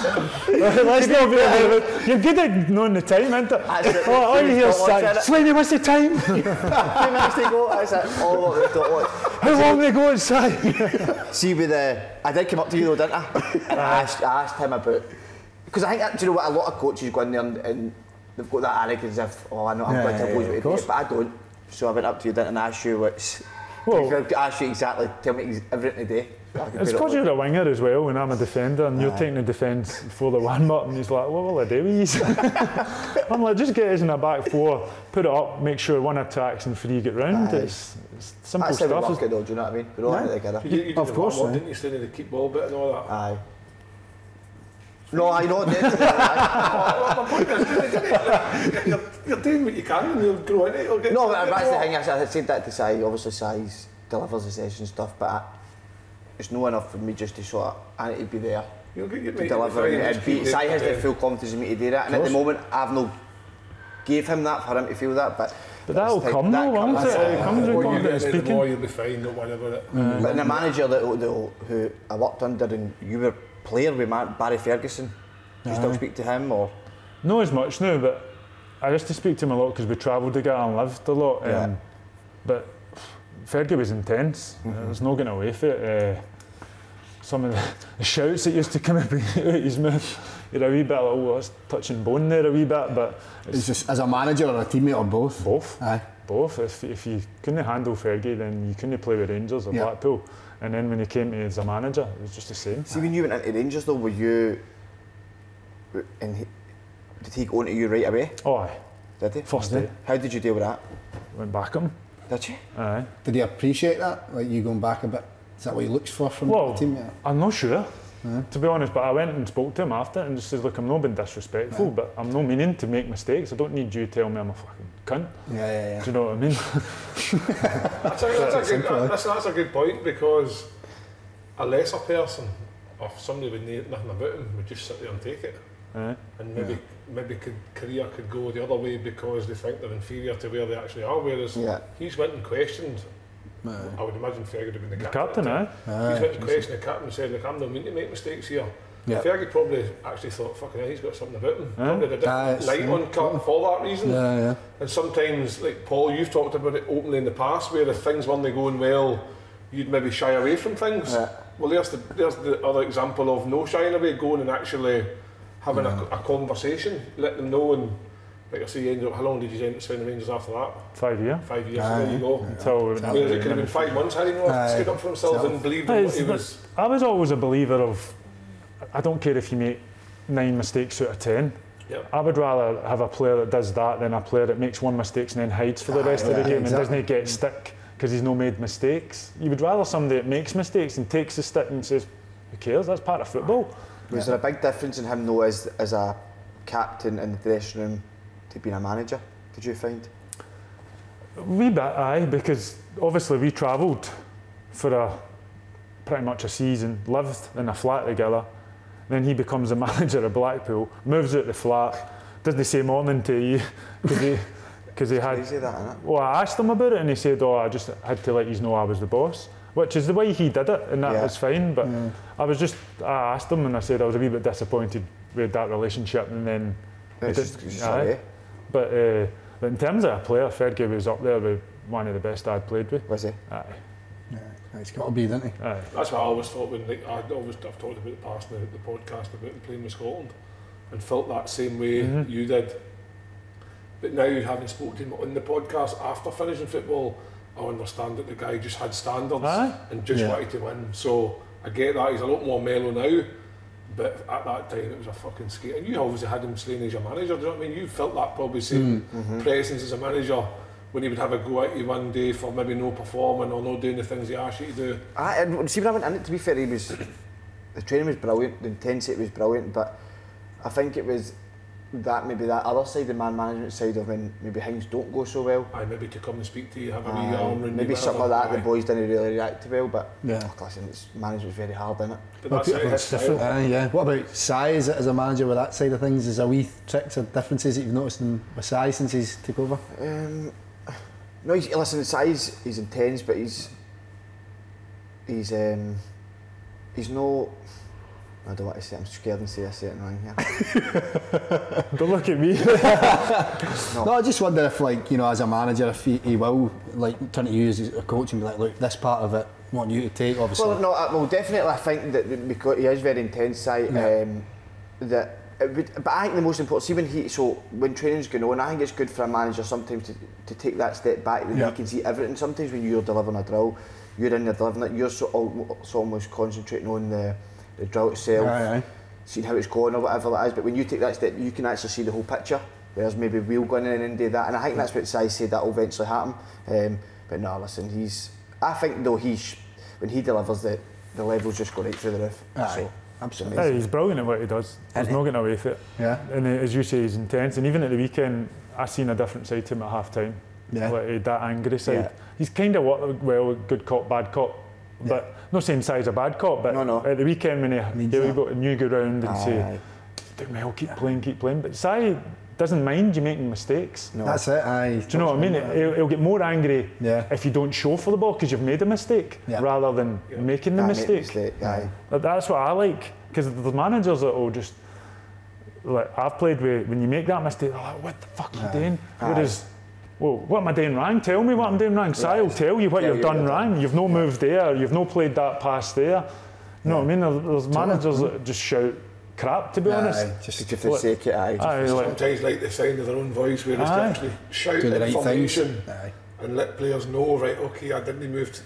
Let's not be about it. You're good at knowing the time, aren't you? That's it. Oh, all you hear is. Slaney, what's the time? Two minutes to go. That's it. All we've got. What- How long they go inside? See with the, I did come up to you though, didn't I? And I asked, I asked him about because I think that, do you know what a lot of coaches go in there and, and they've got that arrogance of oh I know I'm Yeah, going to yeah, yeah, what of to course. do, but I don't. So I went up to you didn't and asked you what's. Well- I've you exactly. Tell me ex- everything today. so It's put it because you're a winger as well, and I'm a defender, and you're taking the defence for the one up, and he's like, what will I do with you? *laughs* I'm like, just get us in the back four, put it up, make sure one attacks and three get round. It's, it's simple That's how we stuff. work isn't it though. Do you know what I mean? We're all in it together. You, you did Of the course, warm-up, aye. Eh. didn't you? Saying the keep ball bit and all that. Aye. No, I know. it. My point is, you're, you're doing what you can and you'll grow into it. You'll get No, but that's the thing. I said- I said that to say. Obviously, size delivers the session stuff, but I, it's not enough for me just to sort. Of, I need to be there You'll get your to deliver fine, and just be. Si has the full confidence in me to do that, and at the moment, I've no gave him that for him to feel that. But But that'll come that though, won't it? It comes with confidence get the speaking. more you'll be fine, don't worry about it. Mm. But the manager that, that who I worked under and you were player with Barry Ferguson, Just do you still speak to him or? Not as much now, but I used to speak to him a lot because we travelled together and lived a lot. Um, Yeah. But Fergie was intense. There's no getting away from it. Uh, some of the, *laughs* the shouts that used to come out *laughs* his mouth, you're a wee bit like, oh, that's touching bone there a wee bit, but It's it's just as a manager or a teammate or both. both. Aye. Both. If, if you couldn't handle Fergie, then you couldn't play with Rangers or Yeah. Blackpool. And then when he came to as a manager, it was just the same. See, when you went into Rangers though, were you? And he, did he go into you right away? Oh, aye. Did he? First day. How did you deal with that? Went back at him. Did you? Aye. Did he appreciate that? Like you going back a bit? Is that what he looks for from Well, the teammate? I'm not sure, to be honest, but I went and spoke to him after and just said, look, I'm not being disrespectful, but I'm not meaning to make mistakes. I don't need you to tell me I'm a fucking cunt. Yeah, yeah, yeah. Do you know what I mean? *laughs* That's a, that's, a good, simple, eh? that's, that's a good point because a lesser person or somebody with no- nothing about him would just sit there and take it. Aye. And maybe maybe could, career could go the other way because they think they're inferior to where they actually are. Whereas Yeah. he's went and questioned. Aye. I would imagine Fergie would have been the, The captain. captain, at aye. He's went and questioned the captain and said, "Look, I'm not mean to make mistakes here." Yeah. Fergie probably actually thought, "Fucking hell, he's got something about him." Aye. Probably had a different it's- light on Carlton for that reason. yeah. Yeah, And sometimes, like Paul, you've talked about it openly in the past, where if things weren't going well, you'd maybe shy away from things. Yeah. Well, there's the there's the other example of no shying away, going and actually having a, a conversation, let them know. And like I say, you ended up, how long did you end up spending Rangers after that? Five years. Five years. Aye. There you go. Until Whereas it could have been five months had he not stood up for himself Self. and believed in what he was. I was always a believer of, I don't care if you make nine mistakes out of ten. Yep. I would rather have a player that does that than a player that makes one mistake and then hides for the rest of the game exactly. and doesn't get stick because he's not made mistakes. You would rather somebody that makes mistakes and takes the stick and says, who cares, that's part of football. Was there a big difference in him though as as a captain in the dressing room to being a manager? Did you find? We bit, aye, because obviously we travelled for a pretty much a season, lived in a flat together. Then he becomes a *laughs* manager of Blackpool, moves out the flat, doesn't say morning to you because he, cause he had. Crazy that? Well, I asked him about it and he said, "Oh, I just had to let you know I was the boss," which is the way he did it, and that Yeah. was fine. But mm. I was just, I asked him and I said I was a wee bit disappointed with that relationship, and then. It's it just, just aye. away. But, uh, but in terms of a player, Fergie was up there with one of the best I'd played with. Was he? Aye, yeah. It's got to be, doesn't he? aye. That's what I always thought when like, I'd always I've talked about the past in the, the podcast about him playing with Scotland and felt that same way Mhm. you did. But now having spoken to him on the podcast after finishing football, I understand that the guy just had standards Aye. and just Yeah. wanted to win. So I get that he's a lot more mellow now. But at that time, it was a fucking skate. And you obviously had him Slaney as your manager. Do you know what I mean? You felt that probably same mm, mm-hmm. presence as a manager when he would have a go at you one day for maybe no performing or not doing the things he asked you to do. I, and see when I went in it, to be fair, he was the training was brilliant, the intensity was brilliant, but I think it was that maybe that other side, the man management side of when maybe things don't go so well. Aye, maybe to come and speak to you, have a wee arm round maybe you, something like whatever. that. The boys didn't really react to well, but Yeah. look, listen, it's management's very hard in it. But that's Okay, it, different. Uh, yeah. What about size as a manager with that side of things? Is there wee tricks or differences that you've noticed in, with size since he's took over? Um, no, he's, listen, the size he's intense, but he's he's um, he's no. I don't want to say. I'm scared and say I say it wrong here. *laughs* Don't look at me. *laughs* No, I just wonder if, like, you know, as a manager, if he, he will, like, turn to you as a coach and be like, look, this part of it, I want you to take, obviously. Well, no, I- well, definitely. I think that because he is very intense, side, Yeah. um, that. It would, but I think the most important, see when he, so when training's going on, I think it's good for a manager sometimes to, to take that step back when Yeah. you can see everything. Sometimes when you're delivering a drill, you're in there delivering it, you're so, so almost concentrating on the, the drill itself, Aye, aye. seeing how it's going or whatever it is. But when you take that step, you can actually see the whole picture. Whereas maybe we'll go in and do that, and I think that's what Si said that will eventually happen. Um, but no, listen, he's. I think though he's when he delivers the the levels just go right through the roof. Aye, So, absolutely. Hey, he's brilliant at what he does. He's not no getting away with it. Yeah. And as you say, he's intense. And even at the weekend, I seen a different side to him at half time. Yeah. Like, that angry side. Yeah. He's kind of what well, good cop, bad cop. But not saying Si's a bad cop, but No, no. at the weekend when he, Means he'll that. go, and you go round and Aye, say, aye. do well, keep playing, keep playing. But Si doesn't mind you making mistakes. No. That's it, aye. Do you know what I mean? He'll, he'll get more angry Yeah. if you don't show for the ball because you've made a mistake Yeah. rather than making the Aye, mistake. mistake, Aye. That- That's what I like because the managers that will just like I've played with when you make that mistake, they're like, "What the fuck are you doing?" Whereas, well, what am I doing wrong? Tell me what I'm doing wrong. so I'll tell you what Tell you've done what you've wrong. You've no moved there. You've no played that pass there. You know what I mean? There- There's managers that just shout crap. To be honest, just Just for the sake of it, aye. Aye, like, Sometimes like the sound of their own voice, whereas to Aye. actually shout do the right information Aye. and let players know, right, okay, I didn't move to,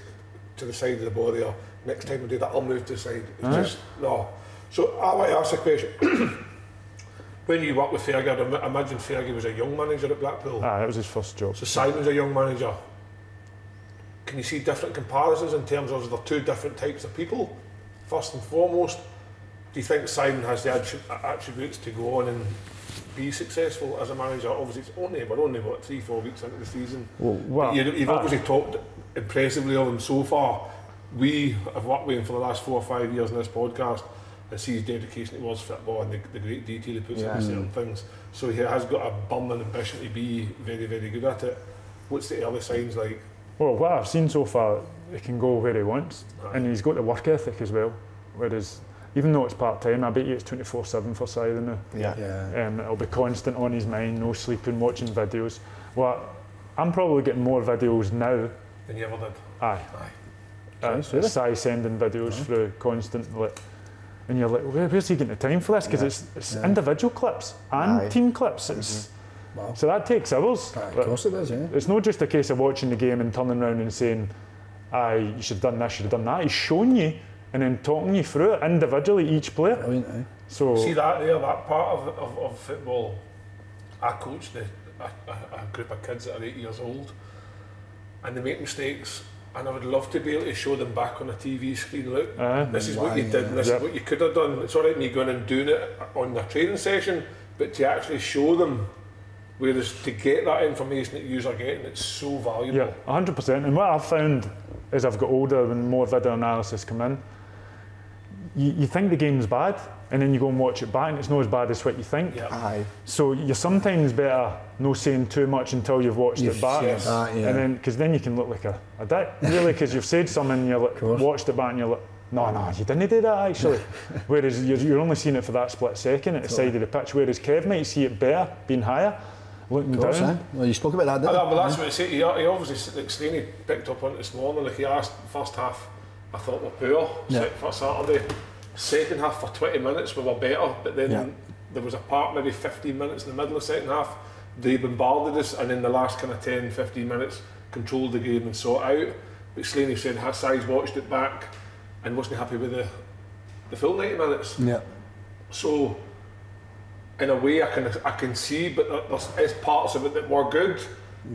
to the side of the body, or next time I do that, I'll move to the side. It's just, no. So I want to ask a question. When you worked with Fergie, I im- imagine Fergie was a young manager at Blackpool. ah, that was his first job. So Simon's a young manager. Can you see different comparisons in terms of the two different types of people? First and foremost, do you think Simon has the attributes to go on and be successful as a manager? Obviously, it's only we're only what three, four weeks into the season. Well, well, you, you've ah. obviously talked impressively of him so far. We have worked with him for the last four or five years in this podcast and see his dedication towards football and the, the great detail he puts Yeah. into certain things. So he has got a burning ambition to be very, very good at it. What's the early signs like? Well, what I've seen so far, he can go where he wants, and he's got the work ethic as well. Whereas, even though it's part time, I bet you it's 24 7 for Sider now. Yeah. Yeah. Um, it'll be constant on his mind, no sleeping, watching videos. Well, I'm probably getting more videos now. Than you ever did. Aye. Aye. Uh, really? Sending videos through constant, like, and you're like, Where, where's he getting the time for this? Because it's, it's Yeah. individual clips and Aye. team clips. It's, mm-hmm. Wow. So that takes hours. Aye, of course it does, yeah. it's not just a case of watching the game and turning around and saying, aye, you should have done this, you should have done that. He's showing you and then talking you through it individually, each player. Brilliant, aye. So, See that there, that part of, of, of football. I coached the, a, a, a group of kids that are eight years old, and they make mistakes. And I would love to be able to show them back on a TV screen. Look, ah, Aye. this is what you did, and this yeah. is what you could have done. It's all right me going and doing it on the training session, but to actually show them, whereas to get that information that you are getting, it's so valuable. yeah, 100%. And what I've found as I've got older and more video analysis come in, you, you think the game's bad, and then you go and watch it back, and it's not as bad as what you think. Yeah. Aye. So you're sometimes better no saying too much until you've watched You've it back. seen that, ah, yeah. And then, because then you can look like a, a dick, really, because you've said something and you're like, watched it back and you're like, no, no, you didn't do that actually. *laughs* whereas you're, you're only seeing it for that split second at the side of the pitch, whereas Kev might see it better, being higher, looking course, down. aye. Well, you spoke about that, I didn't know, you? but that's what I say. He, he obviously, like Slaney picked up on it this morning. Like he asked, first half, I thought were poor Yeah. se- for Saturday. Second half for 20 minutes we were better, but then Yeah. there was a part, maybe 15 minutes in the middle of the second half, they bombarded us, and in the last kind of 10, 15 minutes, controlled the game and saw it out. But Slaney said Hassai's watched it back and wasn't happy with the, the full 90 minutes. Yeah. So, in a way, I can I can see, but there- there's parts of it that were good,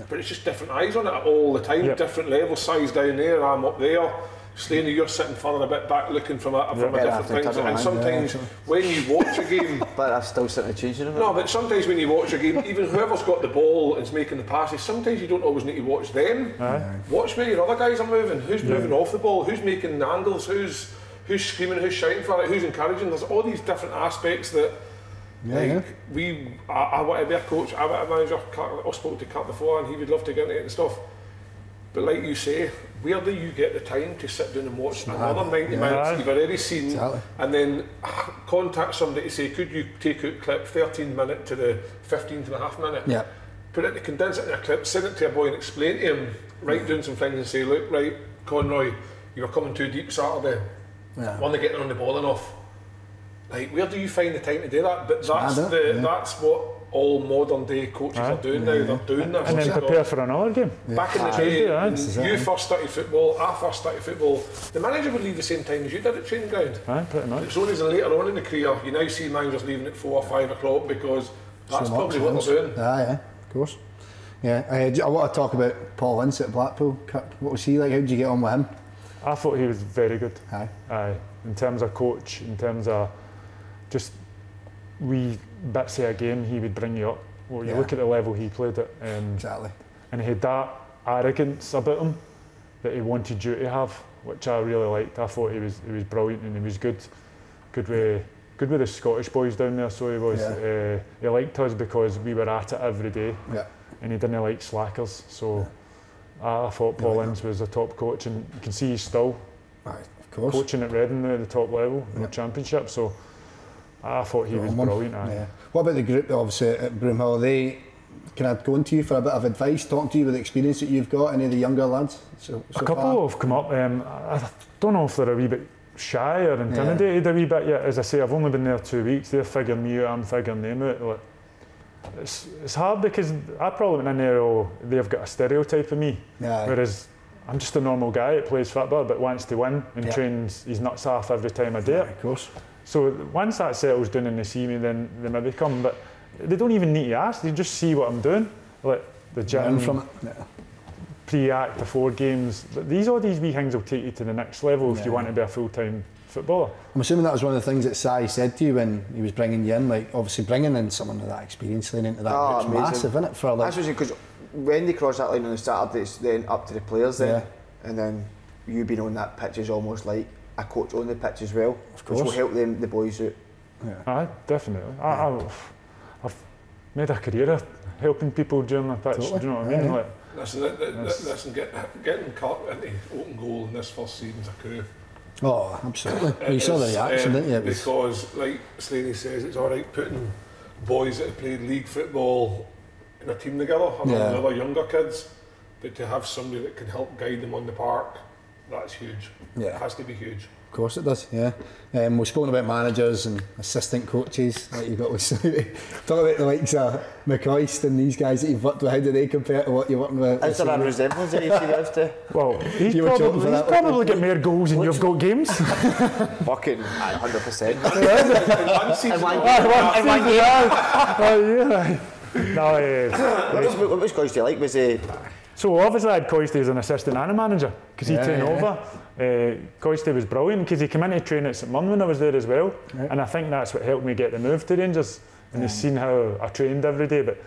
but it's just different eyes on it all the time, Yep. different levels. Si's down there, I'm up there. Slaney, you're sitting further a bit back looking from a, from a different after thing. And line, sometimes when you watch a game, *laughs* But I'm still sitting in the changing room. no, but sometimes when you watch a game, even whoever's got the ball and is making the passes, sometimes you don't always need to watch them. Watch where your other guys are moving. Who's moving off the ball? Who's making the angles? Who's who's screaming? Who's shouting for it? Who's encouraging? There's all these different aspects that. Yeah, like, yeah. we, I, I want to be a coach, I want a manager. Kirk- I spoke to Kirk before, and he would love to get into it and stuff. But like you say, where do you get the time to sit down and watch another uh-huh. 90 Yeah. minutes you've already seen Exactly. and then contact somebody to say, could you take out clip 13 minute to the 15th and a half minute? Yeah. Put it, condense it in a clip, send it to a boy and explain to him, write down some things and say, look, right, Conroy, you were coming too deep Saturday. Yeah. One, they're getting on the ball enough. Like, where do you find the time to do that? But that's mad, the yeah. that's what all modern day coaches Aye. are doing now. They're doing this. And then prepare for another game. Back in the day, Aye. when you first started football, I first started football, the manager would leave the same time as you did at training ground. Aye, pretty much. It's only later on in the career you now see managers leaving at four or five o'clock because that's So probably what they're doing. Ah, yeah, of course. Yeah, I, I want to talk about Paul Ince at Blackpool. What was he like? How did you get on with him? I thought he was very good. Aye. Aye, in terms of coach, in terms of just wee bits of a game, he would bring you up. Well, you Yeah. look at the level he played at, um, Exactly. and he had that arrogance about him that he wanted you to have, which I really liked. I thought he was he was brilliant and he was good, good with good with the Scottish boys down there. So he was. Uh, he liked us because we were at it every day, Yeah. and he didn't like slackers. So. I I thought Paul Ince was a top coach, and you can see he's still course. coaching at Reading at the top level in the championship. So I thought he was brilliant. Yeah. What about the group, obviously, at Broomhill? Are they, can I go into you for a bit of advice, talk to you with the experience that you've got, any of the younger lads? So, A couple have come up. Um, I don't know if they're a wee bit shy or intimidated a wee bit yet. As I say, I've only been there two weeks. They're figuring me out. I'm figuring them out. Like, it's, it's hard because I probably went in there. Oh, they've got a stereotype of me, Yeah. whereas I'm just a normal guy that plays football but wants to win and Yeah. trains his nuts off every time I do Yeah, it. of course. So once that settles down and they see me, then they maybe come. But they don't even need to ask. They just see what I'm doing. Like the Learn gym, from it. Yeah. pre-act before games. These all these wee things will take you to the next level if you want to be a full-time footballer. I'm assuming that was one of the things that Si said to you when he was bringing you in, like obviously bringing in someone with that experience laying into that Oh, group's massive, isn't it? For like, That's because when they cross that line on the Saturday, it's then up to the players then. Yeah. And then you being on that pitch is almost like a coach on the pitch as well. Of Which will help them, the boys out. Aye, definitely. I, I've, I've made a career of helping people during the pitch. Totally. Do you know what I mean? yeah. Like, Listen, th- th- th- listen get, getting Kirk into open goal in this first season's a coup. oh, absolutely. Well, you saw the It's, reaction, um, didn't you? It Because, like Slaney says, it's all right putting boys that have played league football in a team together along Yeah. with other younger kids, but to have somebody that can help guide them on the park, that's huge. Yeah. It has to be huge. of course it does, yeah. Um, we've spoken about managers and assistant coaches that you've got with Snoopy. *laughs* Talk about the likes of McCoist and these guys that you've worked with. How do they compare to what you're working with? Is there a resemblance that you see those two? *laughs* well, he's You probably, for he's that probably got more goals than you've got games. *laughs* Fucking 100%. In one season, And one- Aye, and one one year. oh, yeah. No, uh, What was, what was Coisty like? Was he... So obviously I had Coisty as an assistant and a manager because he Yeah, came yeah. over. Uh, Coisty was brilliant because he came in to train at St Mirren when I was there as well, and I think that's what helped me get the move to Rangers. And he's seen how I trained every day, but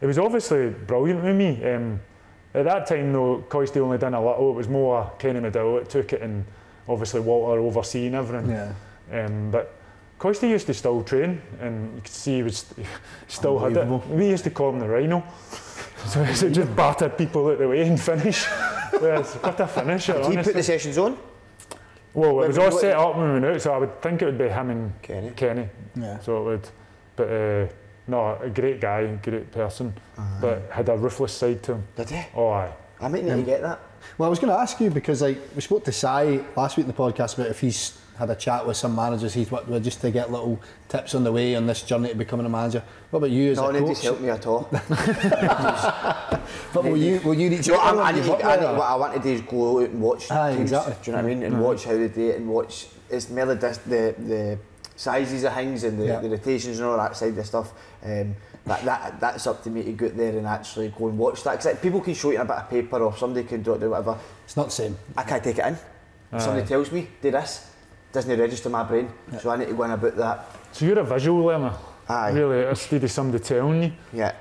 it was obviously brilliant with me. Um, at that time though, Coisty only done a little. It was more Kenny McDowall that took it, and obviously Walter overseeing everything. Yeah. Um, but Coisty used to still train, and you could see he was he *laughs* still had it. We used to call him the Rhino. So *laughs* he just battered people out the way and finish. Yes, what a finisher, Did he put the sessions on? Well, it was all set up when we went out, so I would think it would be him and Kenny. Kenny. Yeah. So it would. But uh, no, a great guy, great person, but had a ruthless side to him. Did he? Oh, aye. I might need to get that. Well, I was going to ask you because like we spoke to Si last week in the podcast about if he's had a chat with some managers he's worked with just to get little tips on the way on this journey to becoming a manager. What about you as No, a nobody's coach? helped me at all. *laughs* *laughs* But will you will you reach Do know, out to I'm, I need, you've to- worked I with, need, or- what I want to do is go out and watch Aye, teams. exactly. Do you know what I mean? And watch how they do it and watch. It's merely dis- the the sizes of things and the, Yeah. the rotations and all that side of stuff. Um, that, that that's up to me to go out there and actually go and watch that. Because people can show you a bit of paper or somebody can do it, do whatever. It's not the same. I can't take it in. Somebody tells me, do this, doesn't register my brain, so I need to go on about that. So you're a visual learner, Aye, really, instead of somebody telling you. yeah.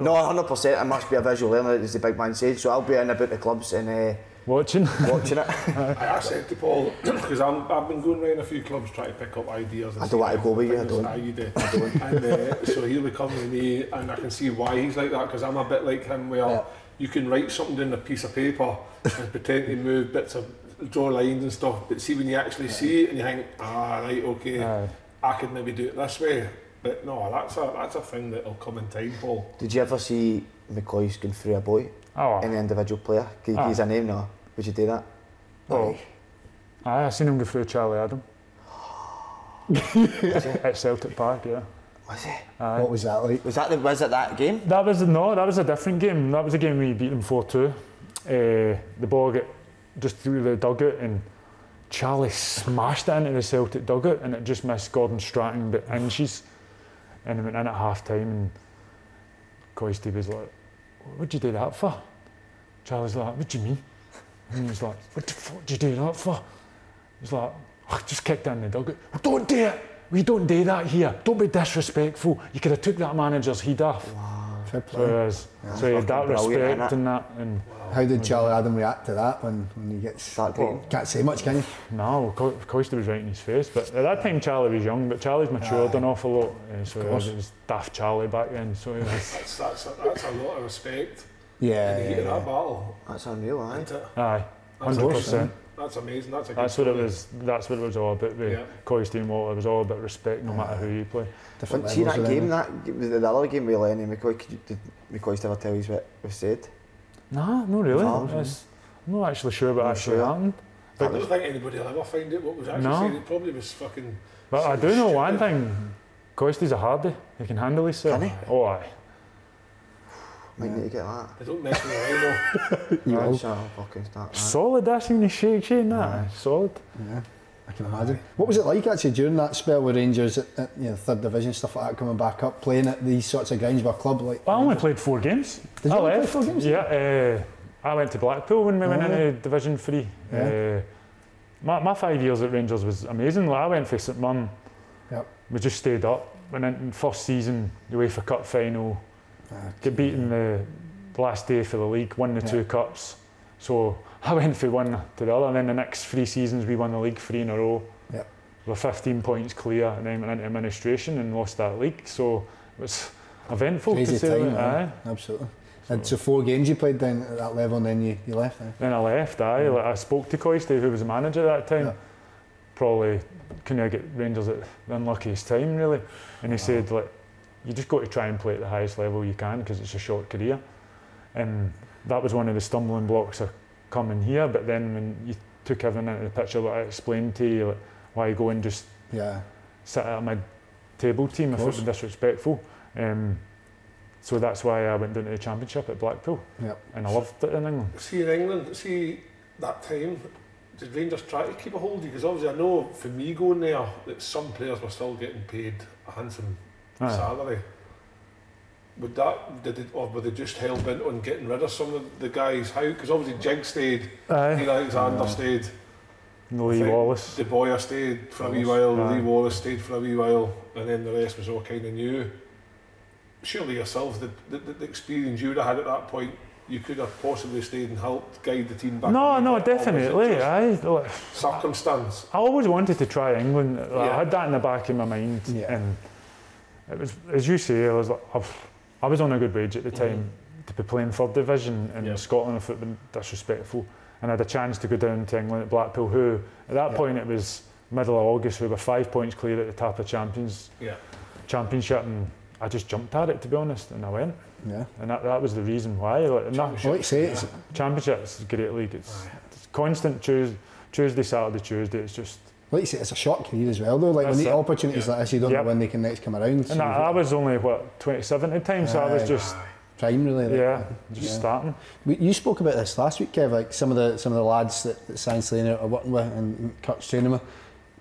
No, 100%, I must be a visual learner, as the big man said, so I'll be in about the clubs and uh, Watching. watching it. *laughs* I, I said to Paul, *clears throat* because I've been going around a few clubs trying to pick up ideas. And I don't want to go with you, I things. don't. Aye, you do. and uh, so he'll be coming to me, and I can see why he's like that, because I'm a bit like him, where Yeah. you can write something in a piece of paper and pretend to move bits of draw lines and stuff, but see when you actually see it and you think, ah, right, okay, Aye. I could maybe do it this way. But no, that's a that's a thing that'll come in time, Paul. Did you ever see McCoist's going through a boy, Oh, any individual player? Can you give us a name now? Would you do that? Oh. aye, I seen him go through Charlie Adam. *laughs* At Celtic Park, yeah. Was it? Aye. What was that like? Was that the, was it that game? That was no, that was a different game. That was a game we beat them four two. Uh, the ball got just through the dugout and Charlie smashed it into the Celtic dugout and it just missed Gordon Strachan but inches. And it went in at half time and Coisty was like, What'd you do that for? Charlie's like, What do you mean? And he was like, What the fuck did you do that for? He's like, I just kicked in the dugout. Don't do it! We don't do that here. Don't be disrespectful. You could have took that manager's head off. Fair So, play. he was, so he had that respect innit? and that, and How did Charlie Adam react to that when, when he gets... Start greeting. Can't say much, can you? no, Co- Coisty was right in his face. But at that time, Charlie was young, but Charlie's matured Aye. an awful lot. uh, so he course. was, it was daft Charlie back then. So he was, *laughs* That's that's a, that's a lot of respect Yeah, in the heat yeah, of that yeah. battle. That's unreal, aye. Isn't it? aye, That's hundred amazing. percent. That's amazing. That's a good That's what it was. That's what it was all about. With Yeah. Coisty and it was all about respect, no matter uh, who you play. Different See that game, it. that the other game with Lenny McCoist, could you, did McCoist ever tell you what was said? Nah, no, really. No. It's- I'm not actually sure what actually sure. happened. I don't think anybody will ever find out what was actually No. said. It probably was fucking. But I do know one thing. Coisty's a hardy. He can handle himself. Can he? Oh, aye. Might need to get that. I don't mess with the rhino. You Right, I'll fucking start that. Solid, that's when he shake, shake, that. Solid. Yeah, I can imagine. What was it like actually during that spell with Rangers at, at you know, third division stuff like that coming back up, playing at these sorts of grounds with a club like? I only played four games. Did you I only play four games? Yeah, uh, I went to Blackpool when we went Oh, into Division Three. Yeah. Uh, my, my five years at Rangers was amazing. Like, I went for St Mirren. Yep. We just stayed up. Went in first season, the UEFA Cup final. Get beaten the last day for the league. Won the Yeah. two cups. So *laughs* I went from one to the other. And then the next three seasons we won the league three in a row. Yep. We were 15 points clear, and then went into administration and lost that league. So it was eventful Crazy to say. time, aye. Absolutely. And so four games you played down at that level and then you, you left. Eh? Then I left, aye. Like, I spoke to Coisty, who was the manager at that time. Yeah. Probably couldn't get Rangers at the unluckiest time, really. And he said, like, you just got to try and play at the highest level you can because it's a short career. And that was one of the stumbling blocks of coming here. But then when you took everything into the picture, like I explained to you, like, why go and just Yeah. sit at a mid-table team if it course. was disrespectful. Um, so that's why I went down to the championship at Blackpool, Yep. and I loved it in England. See in England, see that time, did Rangers try to keep a hold of you? Because obviously I know for me going there that some players were still getting paid a handsome Aye. salary. Would that, did it, or were they just hell bent on getting rid of some of the guys? How? Because obviously Jig stayed, Aye. Neil Alexander stayed, Lee Wallace. De Boer stayed for a wee while, aye. Lee Wallace stayed for a wee while, and then the rest was all kind of new. Surely yourself, the, the, the experience you would have had at that point, you could have possibly stayed and helped guide the team back. No, wee no, bit, or was it definitely. just Aye. Look, Circumstance. I always wanted to try England. Like, I had that in the back of my mind, Yeah. and it was, as you say, I was like, oh, I've, was on a good wage at the mm. time to be playing third division in Yeah. Scotland. If it had been disrespectful, and I had a chance to go down to England at Blackpool, who at that Yeah. point it was middle of August. We were five points clear at the top of champions Yeah. championship, and I just jumped at it to be honest, and I went, Yeah. and that, that was the reason why. Like, and that, Well, like I say, it's, championship is a great league. It's, it's constant Tuesday, Tuesday, Saturday, Tuesday. It's just like you say, it's a short career as well though. Like when the it. opportunities like this, you don't Yep. know when they can next come around. So And I, I was only what 27 at the time, so I was just got time really. Like, yeah, just Yeah. starting. You spoke about this last week, Kev. Like some of the some of the lads that, that Science Lane are working with and Kirk's training with,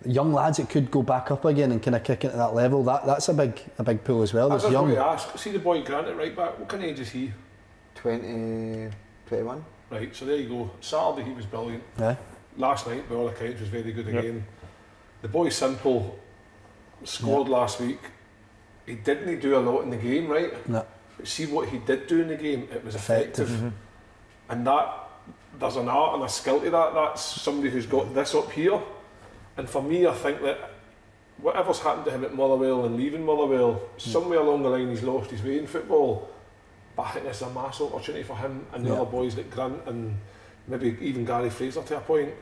young lads that could go back up again and kind of kick into that level. That that's a big a big pool as well. I was There's just young. ask, see the boy Grant at right back, what kind of age is he? 20, 21. Right, so there you go. Saturday he was brilliant. Yeah. last night, by all accounts, was very good Yep. The boy Simple scored last week. He didn't do a lot in the game, right? No. But see what he did do in the game, it was effective. Effective. Mm-hmm. And that, there's an art and a skill to that. That's somebody who's got this up here. And for me, I think that whatever's happened to him at Motherwell and leaving Motherwell, mm. somewhere along the line he's lost his way in football. But I think it's a massive opportunity for him and the Yeah. other boys like Grant and maybe even Gary Fraser to a point.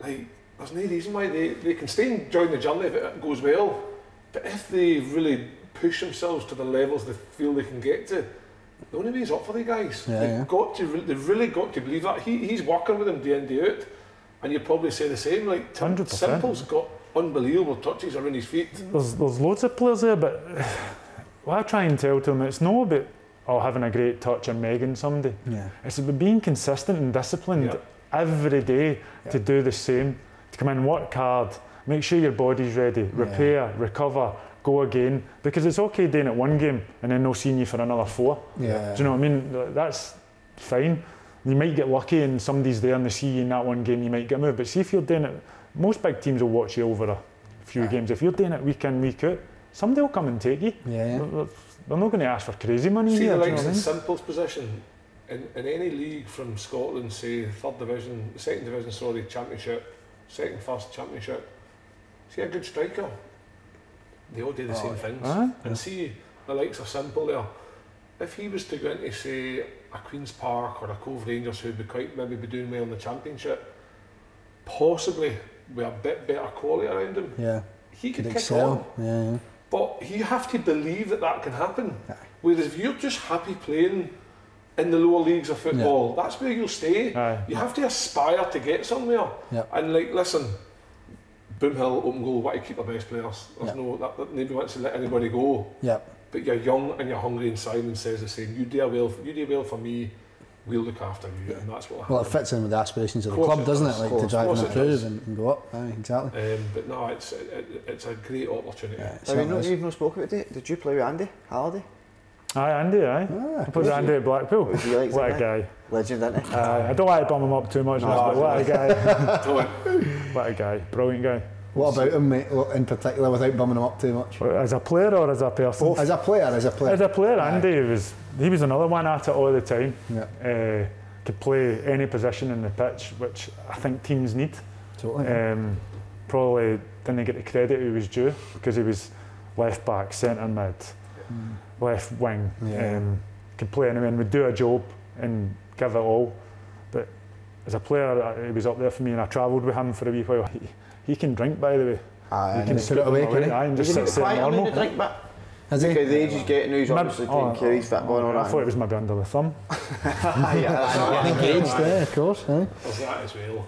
Like, there's no reason why they, they can stay and join the journey if it goes well. But if they really push themselves to the levels they feel they can get to, the only way is up for the guys. Yeah, they've yeah. got to, they've really got to believe that. He, he's working with them day in, day out. And you'd probably say the same. Like, Tim 100%. Simple's got unbelievable touches around his feet. There's, there's loads of players there, but *sighs* what I try and tell to them, it's not about oh, having a great touch and megging somebody. Yeah. It's about being consistent and disciplined Yeah. every day to do the same, to come in, work hard, make sure your body's ready, repair, recover, go again. Because it's okay doing it one game and then no seeing you for another four. Yeah. Do you know what I mean? That's fine. You might get lucky and somebody's there and they see you in that one game, you might get moved. But see if you're doing it, most big teams will watch you over a few Aye. games. If you're doing it week in, week out, somebody will come and take you. Yeah, yeah. They're, they're not going to ask for crazy money See here. the do you know likes of? Simple's position in, in any league from Scotland, say third division, second division, sorry, championship, second, first championship. See a good striker. They all do the Oh, same things. Aye. And see the likes of Simple there. If he was to go into say a Queens Park or a Cove Rangers who'd be quite maybe be doing well in the championship, possibly with a bit better quality around him, Yeah. he could Could excel. on. Yeah, yeah. But you have to believe that that can happen. Aye. Whereas if you're just happy playing in the lower leagues of football, that's where you'll stay. Aye. You have to aspire to get somewhere. Yeah. And like, listen, Broomhill, open goal, want to keep the best players. There's Yeah. no that, that nobody wants to let anybody go. Yeah. But you're young and you're hungry, and Simon says the same. You do well, you do well for me. We'll look after you, and that's what Well, it fits in with the aspirations of the club, it doesn't does, it? Like course, to drive course and it improve and, and go up. Aye, exactly. Um, but no, it's it, it's a great opportunity. Yeah, it Have you certainly not, is. you've not spoken about it? Did you play with Andy Halliday? Aye, Andy, aye. Ah, I put Andy at Blackpool. Like What a guy. Legend, isn't he? Aye, I don't like to bum him up too much, No, but what a guy. *laughs* What a guy. Brilliant guy. What about him, mate, in particular, without bumming him up too much? As a player or as a person? As a player, as a player. As a player, Aye. Andy was he was another one at it all the time. Yeah, Uh, could play any position in the pitch, which I think teams need. totally. Um, probably didn't get the credit he was due because he was left back, centre mid, left wing. Yeah. Um, could play anywhere and would do a job and give it all. But as a player, uh, he was up there for me, and I travelled with him for a wee while. He, he can drink, by the way. Aye, He can know. put it away, can he? aye, and He's just a bit sits there quieter in the normal. drink bit. Has he? Because the age he's getting now, he's Maybe- obviously oh, taking care of his football and I that. thought it was maybe under the thumb. Aye, *laughs* yeah, that's *laughs* what Engaged, yeah, of course. Aye. There's that as well.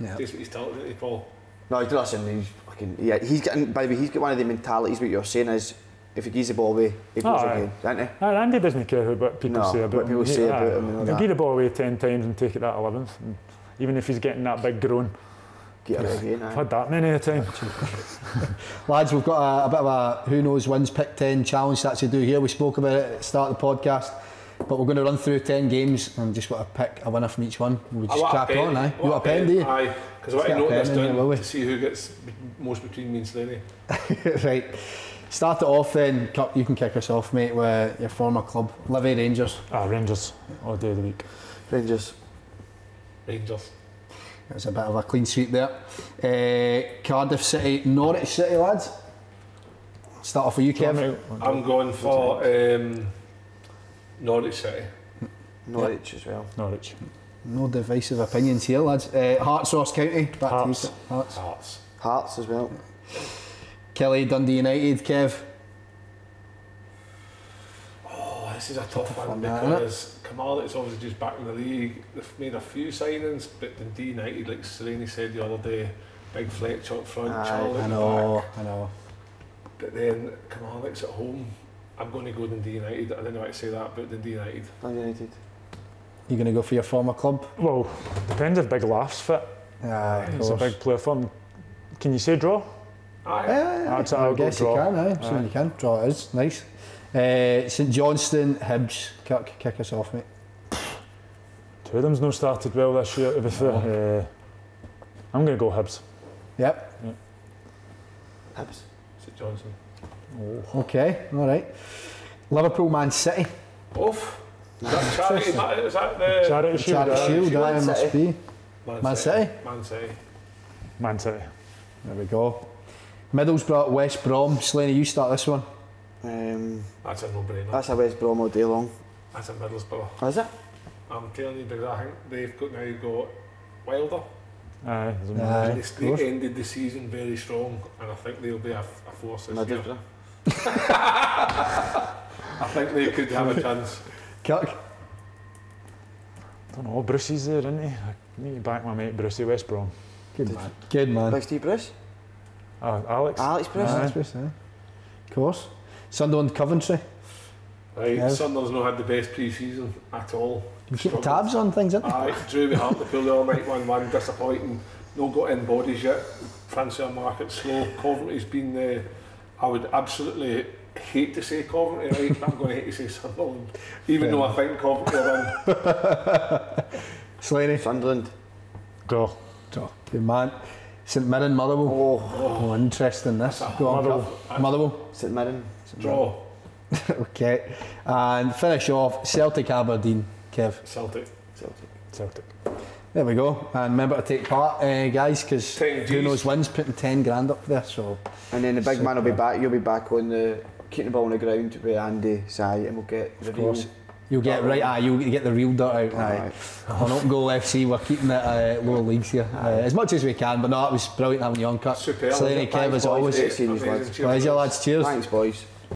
Yeah. That's what he's telling you, Paul. No, he's listen. He's fucking yeah. He's getting. By the way, he's got one of the mentalities. What you're saying is, if he gives the ball away, he goes Aye. again, doesn't he? Aye, Andy doesn't care what people No, say about what him. people He- say about aye, him and all give the ball away ten times and take it at eleventh. and Even if he's getting that big groan, Get it again. I've had that many a time. *laughs* Lads, we've got a, a bit of a who knows wins pick 10 challenge that to actually do here. We spoke about it at the start of the podcast, but we're going to run through 10 games and just want to pick a winner from each one. We'll just want crack on, aye? You want a pen, do you? Aye, because I want Let's to get a note pen this in here, down to see who gets most between me and Slaney. *laughs* right. Start it off then. You can kick us off, mate, with your former club, Livy Rangers. Ah, Rangers all day of the week. Rangers. Rangers. It's a bit of a clean sweep there. Uh, Cardiff City, Norwich City, lads. Start off with you, Kevin. I'm going for um, Norwich City. Norwich as well. Norwich. No divisive opinions here, lads. Uh, Hearts Ross County, back Hearts. to you. Hearts. Hearts. Hearts as well. Killie, Dundee United, Kev. Oh, this is a tough one one, because Kamal is obviously just back in the league. They've made a few signings, but Dundee United, like Slaney said the other day, big Fletch up front, Aye, Charlie I know, back. I know. But then Kamalik's at home. I'm going to go Dundee United. I didn't know how to say that, but Dundee United. Dundee United. You going to go for your former club? Well, depends if Big Laughs fit. Aye, of He's a big player for him. Can you say draw? Aye. Yeah, yeah, I'd- I I'll guess you draw. can, aye. Soon you can. Draw it is. Nice. Uh, St Johnstone, Hibs. Kirk, kick us off, mate. Two of them's not started well this year. To be fair. Uh, I'm going to go Hibs. Yep. Hibs. St Johnstone. Okay. All right. Liverpool, Man City. Oof. Is that charity? ma- Is that the Charity Shield. Charity Shield. Man Aye, must City. be. Man City. Man City. Man City. There we go. Middlesbrough, West Brom. Slaney, you start this one. Um, That's a no-brainer. that's a West Brom all day long. That's a Middlesbrough. Is it? I'm telling you because I think they've got now got Wilder. Aye, Aye. They, ended the season very strong, and I think they'll be a, a force this year. *laughs* I think they could have a chance. Kirk. don't know, Brucey's there, isn't he? I need to back my mate Brucey West Brom. Good man. Good man. Big Steve Bruce. Uh, Alex. Alex Bruce. Aye, Bruce, aye. Of course. Sunderland, Coventry. Right, Yes. Sunderland's not had the best pre-season at all. You keep tabs on things, isn't Aye, drew with Hartlepool the all night 1-1, disappointing. No got in bodies yet. Transfer market slow. Coventry's been the. I would absolutely hate to say Coventry, right? but I'm going to hate to say Sunderland, even though I think Coventry are in. *laughs* Slaney. Sunderland. Go. Good man. St Mirren, Motherwell. Oh, Oh, interesting this. Go on, Motherwell. Kirk. Motherwell. St Mirren. Draw. *laughs* okay. And finish off Celtic, Aberdeen. Kev. Celtic. Celtic. Celtic. There we go. And remember to take part, uh, guys, because Ten who knows wins putting 10 grand up there. So, And then the big man will be back. You'll be back on the keeping the ball on the ground with Andy, Si, and we'll get the of course, real. You'll get right. Aye, you'll get the real dirt out. Aye. Aye. On Open Goal FC, we're keeping it uh, lower leagues here uh, as much as we can. But no, that was brilliant having you on, Kirk. Superb. Slaney, Kev, as Thanks, boys. always. Great seeing you, Amazing. lads. Cheers. Pleasure, lads. Cheers. Thanks, boys.